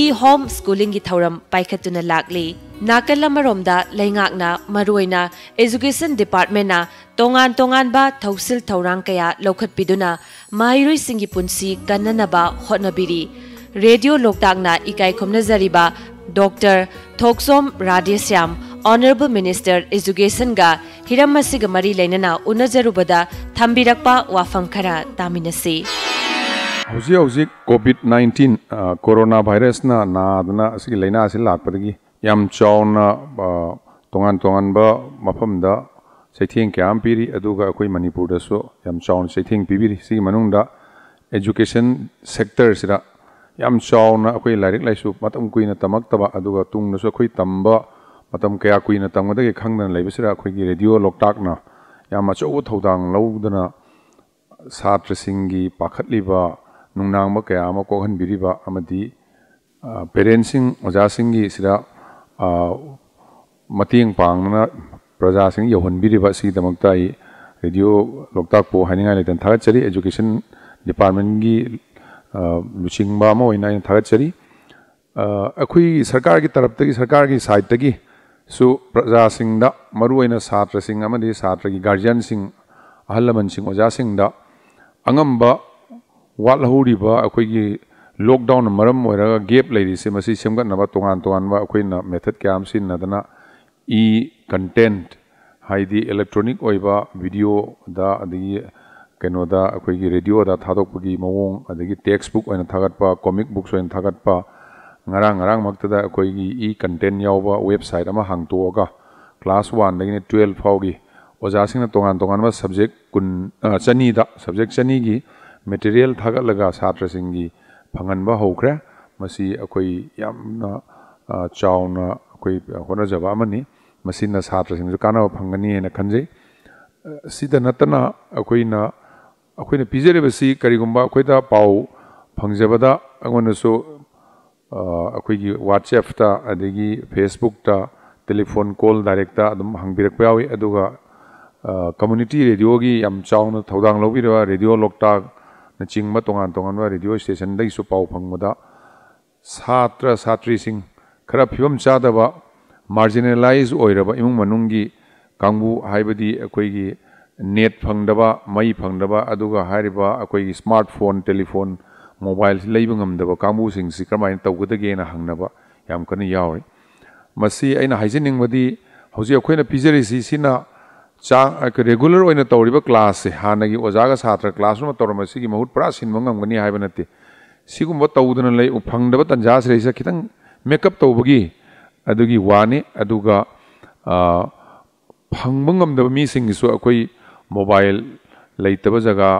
ꯏ ꯍꯣꯝ ꯁ꯭ꯀꯨꯂꯤꯡꯒꯤ ꯊꯧꯔꯝ ꯄꯥꯏꯈꯠꯇꯨꯅ ꯂꯥꯛꯂꯤ ꯅꯥꯀꯜ ꯑꯃꯔꯣꯝꯗ ꯂꯩꯉꯥꯛꯅ ꯃꯔꯨꯑꯣꯏꯅ ꯑꯦꯖꯨꯀꯦꯁꯟ ꯗꯤꯄꯥꯔꯠꯃꯦꯟꯅ ꯇꯣꯉꯥꯟ ꯇꯣꯉꯥꯟꯕ ꯊꯧꯁꯤꯜ ꯊꯧꯔꯥꯡ ꯀꯌꯥ ꯂꯧꯈꯠꯄꯤꯗꯨꯅ ꯃꯍꯩꯔꯣꯏꯁꯤꯡꯒꯤ ꯄꯨꯟꯁꯤ ꯀꯟꯅꯅꯕ ꯍꯣꯠꯅꯕꯤꯔꯤ ꯔꯦꯗꯤꯑꯣ ꯂꯣꯛꯇꯥꯛꯅ ꯏꯀꯥꯏ ꯈꯨꯝꯅꯖꯔꯤꯕ doctor Thoksom Radheshyam honourable minister education गा हिरम मसिग मरी लेनना उनजरुबदा थंबिरकपा वाफम खरा तामिनसी हौजी हौजी कोविड 19 कोरोना वायरस ना नादना असि लेना असि लाकपदगी ꯌꯥꯝ ꯆꯥꯎꯅ ꯇꯣꯉꯥꯟ ꯇꯣꯉꯥꯟꯕ ꯃꯐꯝꯗ ꯆꯩꯊꯦꯡ ꯀꯌꯥ ꯑꯃ ꯄꯤꯔꯤ ꯑꯗꯨꯒ ꯑꯩꯈꯣꯏ ꯃꯅꯤꯄꯨꯔꯗꯁꯨ ꯌꯥꯝ ꯆꯥꯎꯅ ꯆꯩꯊꯦꯡ ꯄꯤꯕꯤꯔꯤ ꯁꯤꯒꯤ ꯃꯅꯨꯡꯗ ꯑꯦꯖꯨꯀꯦꯁꯟ ꯁꯦꯛꯇꯔꯁꯤꯗ ꯌꯥꯝ ꯆꯥꯎꯅ ꯑꯩꯈꯣꯏ ꯂꯥꯏꯔꯤꯛ ꯂꯥꯏꯁꯨ ꯃꯇꯝ ꯀꯨꯏꯅ ꯇꯝꯃꯛꯇꯕ ꯑꯗꯨꯒ ꯇꯨꯡꯗꯁꯨ ꯑꯩꯈꯣꯏ ꯇꯝꯕ ꯃꯇꯝ ꯀꯌꯥ ꯀꯨꯏꯅ ꯇꯝꯒꯗꯒꯦ ꯈꯪꯗꯅ ꯂꯩꯕꯁꯤꯗ ꯑꯩꯈꯣꯏꯒꯤ ꯔꯦꯗꯤꯑꯣ ꯂꯣꯛꯇꯥꯛꯅ ꯌꯥꯝ ꯑꯆꯧꯕ ꯊꯧꯗꯥꯡ ꯂꯧꯗꯨꯅ ꯁꯥꯇ꯭ꯔꯁꯤꯡꯒꯤ ꯄꯥꯈꯠꯂꯤꯕ ꯅꯨꯡꯅꯥꯡꯕ ꯀꯌꯥ ꯑꯃ ꯀꯣꯛꯍꯟꯕꯤꯔꯤꯕ ꯑꯃꯗꯤ ꯄꯦꯔꯦꯟꯁꯤꯡ ꯑꯣꯖꯥꯁꯤꯡꯒꯤ ꯁꯤꯗ ꯃꯇꯦꯡ ꯄꯥꯡꯅ ꯄ꯭ꯔꯖꯥꯁꯤꯡ ꯌꯧꯍꯟꯕꯤꯔꯤꯕ ꯑꯁꯤꯒꯤꯗꯃꯛꯇ ꯑꯩ ꯔꯦꯗꯤꯑꯣ ꯂꯣꯛꯇꯥꯛꯄꯨ ꯍꯥꯏꯅꯤꯡꯉꯥꯏ ꯂꯩꯇꯅ ꯊꯥꯒꯠꯆꯔꯤ ꯏꯖꯨꯀꯦꯁꯟ ꯗꯤꯄꯥꯔꯠꯃꯦꯟꯒꯤ ꯂꯨꯆꯤꯡꯕ ꯑꯃ ꯑꯣꯏꯅ ꯑꯩꯅ ꯊꯥꯒꯠꯆꯔꯤ ꯑꯩꯈꯣꯏꯒꯤ ꯁꯔꯀꯥꯔꯒꯤ ꯇꯔꯞꯇꯒꯤ ꯁꯔꯀꯥꯔꯒꯤ ꯁꯥꯏꯠꯇꯒꯤ ꯁꯨ ꯄ꯭ꯔꯖꯥꯁꯤꯡꯗ ꯃꯔꯨꯑꯣꯏꯅ ꯁꯥꯇ꯭ꯔꯁꯤꯡ ꯑꯃꯗꯤ ꯁꯥꯇ꯭ꯔꯒꯤ ꯒꯥꯔꯖꯤꯌꯥꯟꯁꯤꯡ ꯑꯍꯜ ꯂꯃꯟꯁꯤꯡ ꯑꯣꯖꯥꯁꯤꯡꯗ ꯑꯉꯝꯕ ꯋꯥꯠꯍꯧꯔꯤꯕ ꯑꯩꯈꯣꯏꯒꯤ लॉकडाउन मरम गेप लेरी से सेमगनब तोान तोब अखोन मेथड क्या सिंह इ कंटेंट इलेक्ट्रॉनिक कनोद अखोगी रेडियोद थादी मवों टेक्सबुक थगप कॉमिक बुक्स थगप मरद अखोगी इ कंटेंट वेबसाइट हाटोग क्लास वनदी टूवेल्व फाउगी ओजा सिंह तोान तोब सबजे कुन चनी सब्जेक्ट चनी मेटेरियल थगल सात्र ꯐꯪꯍꯟꯕ ꯍꯧꯈ꯭ꯔꯦ ꯃꯁꯤ ꯑꯩꯈꯣꯏ ꯌꯥꯝꯅ ꯆꯥꯎꯅ ꯑꯩꯈꯣꯏ ꯍꯣꯠꯅꯖꯕ ꯑꯃꯅꯤ ꯃꯁꯤꯅ ꯁꯥꯇ꯭ꯔꯁꯤꯡꯁꯨ ꯀꯥꯟꯅꯕ ꯐꯪꯒꯅꯤ ꯍꯥꯏꯅ ꯈꯟꯖꯩ ꯁꯤꯗ ꯅꯠꯇꯅ ꯑꯩꯈꯣꯏꯅ ꯑꯩꯈꯣꯏꯅ ꯄꯤꯖꯔꯤꯕꯁꯤ ꯀꯔꯤꯒꯨꯝꯕ ꯑꯩꯈꯣꯏꯗ ꯄꯥꯎ ꯐꯪꯖꯕꯗ ꯑꯩꯉꯣꯟꯗꯁꯨ ꯑꯩꯈꯣꯏꯒꯤ ꯋꯥꯠꯁꯑꯦꯞꯇ ꯑꯗꯒꯤ ꯐꯦꯁꯕꯨꯛꯇ ꯇꯦꯂꯤꯐꯣꯟ ꯀꯣꯜ ꯗꯥꯏꯔꯦꯛꯇ ꯑꯗꯨꯝ ꯍꯪꯕꯤꯔꯛꯄ ꯌꯥꯎꯏ ꯑꯗꯨꯒ ꯀꯝꯃꯨꯅꯤꯇꯤ ꯔꯦꯗꯤꯑꯣꯒꯤ ꯌꯥꯝ ꯆꯥꯎꯅ ꯊꯧꯗꯥꯡ ꯂꯧꯕꯤꯔꯤꯕ ꯔꯦꯗꯤꯑꯣ ꯂꯣꯛꯇꯥꯛꯅꯆꯤꯡꯕ ꯇꯣꯉꯥꯟ ꯇꯣꯉꯥꯟꯕ ꯔꯦꯗꯤꯑꯣ ꯁ꯭ꯇꯦꯁꯟꯗꯒꯤꯁꯨ ꯄꯥꯎ ꯐꯪꯕꯗ ꯁꯥꯇ꯭ꯔ ꯁꯥꯇ꯭ꯔꯤꯁꯤꯡ ꯈꯔ ꯐꯤꯕꯝ ꯆꯥꯗꯕ ꯃꯥꯔꯖꯤꯅꯦꯂꯥꯏꯖ ꯑꯣꯏꯔꯕ ꯏꯃꯨꯡ ꯃꯅꯨꯡꯒꯤ ꯀꯥꯡꯕꯨ ꯍꯥꯏꯕꯗꯤ ꯑꯩꯈꯣꯏꯒꯤ ꯅꯦꯠ ꯐꯪꯗꯕ ꯃꯩ ꯐꯪꯗꯕ ꯑꯗꯨꯒ ꯍꯥꯏꯔꯤꯕ ꯑꯩꯈꯣꯏꯒꯤ ꯁ꯭ꯃꯥꯔꯠ ꯐꯣꯟ ꯇꯦꯂꯤꯐꯣꯟ ꯃꯣꯕꯥꯏꯜꯁꯤ ꯂꯩꯕ ꯉꯝꯗꯕ ꯀꯥꯡꯕꯨꯁꯤꯡꯁꯤ ꯀꯔꯝꯍꯥꯏꯅ ꯇꯧꯒꯗꯒꯦꯅ ꯍꯪꯅꯕ ꯌꯥꯝ ꯀꯟꯅ ꯌꯥꯎꯔꯤ ꯃꯁꯤ ꯑꯩꯅ ꯍꯥꯏꯖꯅꯤꯡꯕꯗꯤ ꯍꯧꯖꯤꯛ ꯑꯩꯈꯣꯏꯅ ꯄꯤꯖꯔꯤꯁꯤ ꯁꯤꯅ ꯆꯥꯡ ꯔꯦꯒꯨꯂꯔ ꯑꯣꯏꯅ ꯇꯧꯔꯤꯕ ꯀ꯭ꯂꯥꯁꯁꯦ ꯍꯥꯟꯅꯒꯤ ꯑꯣꯖꯥꯒ ꯁꯥꯇ꯭ꯔ ꯀ꯭ꯂꯥꯁꯔꯨꯝꯗ ꯇꯧꯔꯝꯕ ꯁꯤꯒꯤ ꯃꯍꯨꯠ ꯄꯨꯔꯥ ꯁꯤꯟꯕ ꯉꯝꯒꯅꯤ ꯍꯥꯏꯕ ꯅꯠꯇꯦ ꯁꯤꯒꯨꯝꯕ ꯇꯧꯗꯅ ꯂꯩ ꯐꯪꯗꯕ ꯇꯟꯖꯥꯁꯤꯗꯩꯁꯤꯗ ꯈꯤꯇꯪ ꯃꯦꯀꯞ ꯇꯧꯕꯒꯤ ꯑꯗꯨꯒꯤ ꯋꯥꯅꯤ ꯑꯗꯨꯒ ꯐꯪꯕ ꯉꯝꯗꯕ ꯃꯤꯁꯤꯡꯒꯤꯁꯨ ꯑꯩꯈꯣꯏ ꯃꯣꯕꯥꯏꯜ ꯂꯩꯇꯕ ꯖꯒꯥ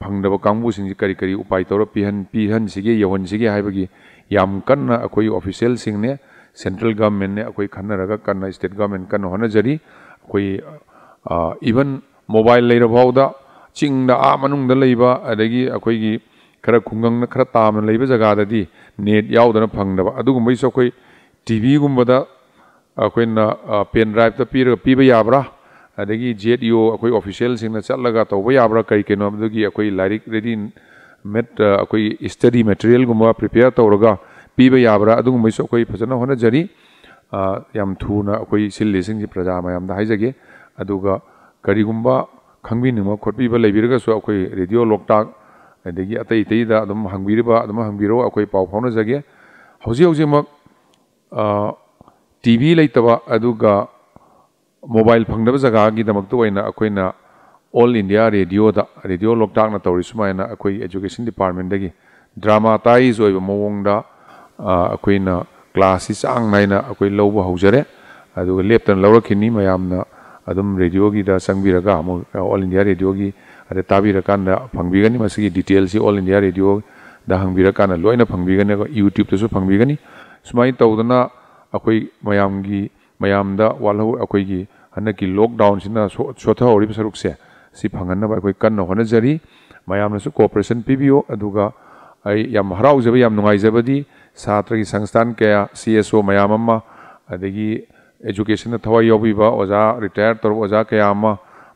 ꯐꯪꯗꯕ ꯀꯥꯡꯕꯨꯁꯤꯡꯁꯤ ꯀꯔꯤ ꯀꯔꯤ ꯎꯄꯥꯏ ꯇꯧꯔ ꯄꯤꯍꯟ ꯄꯤꯍꯟꯁꯤꯒꯦ ꯌꯧꯍꯟꯁꯤꯒꯦ ꯍꯥꯏꯕꯒꯤ ꯌꯥꯝ ꯀꯟꯅ ꯑꯩꯈꯣꯏ ꯑꯣꯐꯤꯁꯤꯌꯦꯜꯁꯤꯡꯅꯦ ꯁꯦꯟꯇ꯭ꯔꯦꯜ ꯒꯚꯔꯟꯃꯦꯟꯅꯦ ꯑꯩꯈꯣꯏ ꯈꯟꯅꯔꯒ ꯀꯟꯅ ꯁ꯭ꯇꯦꯠ ꯒꯚꯔꯟꯃꯦꯟ ꯀꯟꯅ ꯍꯣꯠꯅꯖꯔꯤ ꯑꯩꯈꯣꯏ ꯏꯚꯟ ꯃꯣꯕꯥꯏꯜ ꯂꯩꯔꯐꯥꯎꯗ ꯆꯤꯡꯗ ꯑꯥ ꯃꯅꯨꯡꯗ ꯂꯩꯕ ꯑꯗꯒꯤ ꯑꯩꯈꯣꯏꯒꯤ ꯈꯔ ꯈꯨꯡꯒꯪꯅ ꯈꯔ ꯇꯥꯝꯅ ꯂꯩꯕ ꯖꯒꯥꯗꯗꯤ ꯅꯦꯠ ꯌꯥꯎꯗꯅ ꯐꯪꯗꯕ ꯑꯗꯨꯒꯨꯝꯕꯒꯤꯁꯨ ꯑꯩꯈꯣꯏ ꯇꯤꯚꯤꯒꯨꯝꯕꯗ ꯑꯩꯈꯣꯏꯅ ꯄꯦꯟ ꯗ꯭ꯔꯥꯏꯚꯇ ꯄꯤꯔꯒ ꯄꯤꯕ ꯌꯥꯕ꯭ꯔꯥ ꯑꯗꯒꯤ ꯖꯦꯠ ꯏ ꯑꯣ ꯑꯩꯈꯣꯏ ꯑꯣꯐꯤꯁꯤꯌꯦꯜꯁꯤꯡꯅ ꯆꯠꯂꯒ ꯇꯧꯕ ꯌꯥꯕ꯭ꯔꯥ ꯀꯔꯤ ꯀꯩꯅꯣ ꯑꯗꯨꯒꯤ ꯑꯩꯈꯣꯏ ꯂꯥꯏꯔꯤꯛ ꯔꯦꯗꯤ ꯃꯦꯠ ꯑꯩꯈꯣꯏ ꯁ꯭ꯇꯗꯤ ꯃꯦꯇꯔꯤꯌꯦꯜꯒꯨꯝꯕ ꯄ꯭ꯔꯤꯄꯦꯌꯔ ꯇꯧꯔꯒ ꯄꯤꯕ ꯌꯥꯕ꯭ꯔꯥ ꯑꯗꯨꯒꯨꯝꯕꯩꯁꯨ ꯑꯩꯈꯣꯏ ꯐꯖꯅ ꯍꯣꯠꯅꯖꯔꯤ ꯌꯥꯝ ꯊꯨꯅ ꯑꯩꯈꯣꯏ ꯁꯤꯜꯂꯤꯁꯤꯡꯁꯤ ꯄ꯭ꯔꯖꯥ ꯃꯌꯥꯝꯗ ꯍꯥꯏꯖꯒꯦ ꯑꯗꯨꯒ ꯀꯔꯤꯒꯨꯝꯕ ꯈꯪꯕꯤꯅꯤꯡꯕ ꯈꯣꯠꯄꯤꯕ ꯂꯩꯕꯤꯔꯒꯁꯨ ꯑꯩꯈꯣꯏ ꯔꯦꯗꯤꯑꯣ ꯂꯣꯛꯇꯥꯛ ꯑꯗꯒꯤ ꯑꯇꯩ ꯑꯇꯩꯗ ꯑꯗꯨꯝ ꯍꯪꯕꯤꯔꯤꯕ ꯑꯗꯨꯝ ꯍꯪꯕꯤꯔꯛꯑꯣ ꯑꯩꯈꯣꯏ ꯄꯥꯎ ꯐꯥꯎꯅꯖꯒꯦ ꯍꯧꯖꯤꯛ ꯍꯧꯖꯤꯛꯃꯛ ꯇꯤ ꯚꯤ ꯂꯩꯇꯕ ꯑꯗꯨꯒ ꯃꯣꯕꯥꯏꯜ ꯐꯪꯗꯕ ꯖꯒꯥꯒꯤꯗꯃꯛꯇ ꯑꯣꯏꯅ ꯑꯩꯈꯣꯏꯅ ꯑꯣꯜ ꯏꯟꯗꯤꯌꯥ ꯔꯦꯗꯤꯑꯣꯗ ꯔꯦꯗꯤꯑꯣ ꯂꯣꯛꯇꯥꯛꯅ ꯇꯧꯔꯤ ꯁꯨꯃꯥꯏꯅ ꯑꯩꯈꯣꯏ ꯑꯦꯖꯨꯀꯦꯁꯟ ꯗꯤꯄꯥꯔꯠꯃꯦꯟꯇꯒꯤ ꯗ꯭ꯔꯥꯃꯥꯇꯥꯏꯖ ꯑꯣꯏꯕ ꯃꯑꯣꯡꯗ ꯑꯩꯈꯣꯏꯅ ꯀ꯭ꯂꯥꯁꯁꯤ ꯆꯥꯡ ꯅꯥꯏꯅ ꯑꯩꯈꯣꯏ ꯂꯧꯕ ꯍꯧꯖꯔꯦ ꯑꯗꯨꯒ ꯂꯦꯞꯇꯅ ꯂꯧꯔꯛꯈꯤꯅꯤ ꯃꯌꯥꯝꯅ ꯑꯗꯨꯝ ꯔꯦꯗꯤꯑꯣꯒꯤꯗ ꯆꯪꯕꯤꯔꯒ ꯑꯃꯨꯛ ꯑꯣꯜ ꯏꯟꯗꯤꯌా ꯔꯦꯗꯤꯑꯣꯒꯤ ꯑꯗ ꯇꯥꯕꯤꯔꯀꯥꯟꯗ ꯐꯪꯕꯤꯒꯅꯤ ꯃꯁꯤꯒꯤ ꯗꯤꯇꯦꯜꯁꯤ ꯑꯣꯜ ꯏꯟꯗꯤꯌా ꯔꯦꯗꯤꯑꯣꯗ ꯍꯪꯕꯤꯔꯀꯥꯟꯗ ꯂꯣꯏꯅ ꯐꯪꯕꯤꯒꯅꯤ ꯌꯨꯇ꯭ꯌꯨꯕꯇꯁꯨ ꯐꯪꯕꯤꯒꯅꯤ ꯁꯨꯃꯥꯏꯅ ꯇꯧꯗꯅ ꯑꯩꯈꯣꯏ ꯃꯌꯥꯝꯒꯤ ꯃꯌꯥꯝꯗ ꯋꯥꯠꯍꯧ ꯑꯩꯈꯣꯏꯒꯤ ꯍꯟꯗꯛꯀꯤ ꯂꯣꯛꯗꯥꯎꯟꯁꯤꯅ ꯁꯣꯊꯍꯧꯔꯤꯕ ꯁꯔꯨꯛꯁꯦ ꯁꯤ ꯐꯪꯍꯟꯅꯕ ꯑꯩꯈꯣꯏ ꯀꯟꯅ ꯍꯣꯠꯅꯖꯔꯤ ꯃꯌꯥꯝꯅꯁꯨ ꯀooperation ꯄꯤꯕꯤꯌꯨ ꯑꯗꯨꯒ ꯑꯩ ꯌꯥꯝ ꯍꯔꯥꯎꯖꯕ ꯌꯥꯝ ꯅꯨꯡꯉꯥꯏꯖꯕꯗꯤ ꯁꯥꯇ꯭ꯔꯒꯤ ꯁꯪꯁꯊꯥꯟ ꯀꯌꯥ ꯁꯤ ꯑꯦꯁ ꯑꯣ ꯃꯌꯥꯝ ꯑꯃ ꯑꯗꯒꯤ एजुकेशन थवाई यौबीबा ओजा रिटायर तौर ओजा कयाम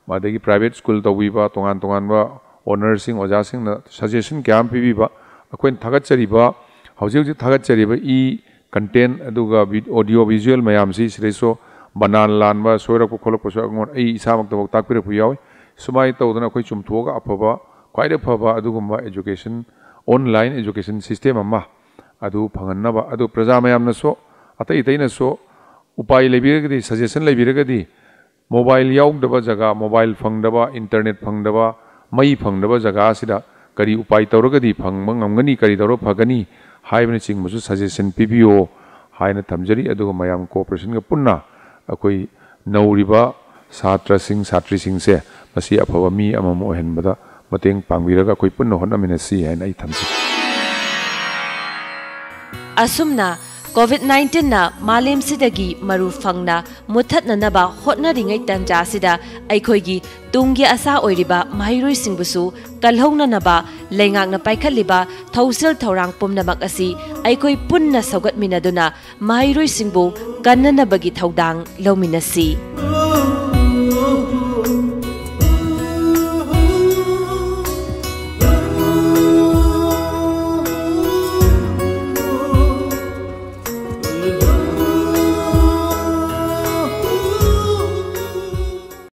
अदगी प्राइवेट स्कूल तौबीबा तोगान तोगान ओनरसिंग ओजासिंग सजेशन क्या पीबीबा अखोइन थागतचरीबा हौजिक हौजिक थागतचरीबा ई कंटेंट अदुगा ऑडियो विजुअल मयाम सी सिरेसो बनान लानबा सोरक खोलक अगोन आई इसामक तबक ताकपिरक यावे सुमाई तौदना अखोइ चुमथोगा अफबा ख्वाइदे फबा अदुगुम्बा एजुकेशन ऑनलाइन एजुकेशन सिस्टम अमा अदु फंगन्नबा अदु प्रजा अतै ꯎꯄꯥꯏ ꯂꯩꯕꯤꯔꯒꯗꯤ ꯁꯖꯦꯁꯟ ꯂꯩꯕꯤꯔꯒꯗꯤ ꯃꯣꯕꯥꯏꯜ ꯌꯥꯎꯗꯕ ꯖꯒꯥ ꯃꯣꯕꯥꯏꯜ ꯐꯪꯗꯕ ꯏꯟꯇꯔꯅꯦꯠ ꯐꯪꯗꯕ ꯃꯩ ꯐꯪꯗꯕ ꯖꯒꯥ ꯑꯁꯤꯗ ꯀꯔꯤ ꯎꯄꯥꯏ ꯇꯧꯔꯒꯗꯤ ꯐꯪꯕ ꯉꯝꯒꯅꯤ ꯀꯔꯤ ꯇꯧꯔ ꯐꯒꯅꯤ ꯍꯥꯏꯕꯅꯆꯤꯡꯕꯁꯨ ꯁꯖꯦꯁꯟ ꯄꯤꯕꯤꯌꯣ ꯍꯥꯏꯅ ꯊꯝꯖꯔꯤ ꯑꯗꯨꯒ ꯃꯌꯥꯝ ꯀꯣꯑꯣꯄꯔꯦꯁꯟꯒ ꯄꯨꯟꯅ ꯑꯩꯈꯣꯏ ꯅꯧꯔꯤꯕ ꯁꯥꯇ꯭ꯔꯁꯤꯡ ꯁꯥꯇ꯭ꯔꯤꯁꯤꯡꯁꯦ ꯃꯁꯤ ꯑꯐꯕ ꯃꯤ ꯑꯃꯃ ꯑꯣꯏꯍꯟꯕꯗ ꯃꯇꯦꯡ ꯄꯥꯡꯕꯤꯔꯒ ꯑꯩꯈꯣꯏ ꯄꯨꯟꯅ ꯍꯣꯠꯅꯃꯤꯟꯅꯁꯤ ꯍꯥꯏꯅ ꯑꯩ ꯊꯝꯖꯩ ꯑꯁꯨꯝꯅ COVID-19 na malim sidagi maru fangna muthat na ba hotna ringai tanja sida ai aikhoi gi tunggi asa oiriba mairoi singbusu kalhongna na ba lengak na paikhaliba thausil thorang pumna mak asi aikhoi punna saugat minaduna mairoi singbu kannana bagi thaudang lominasi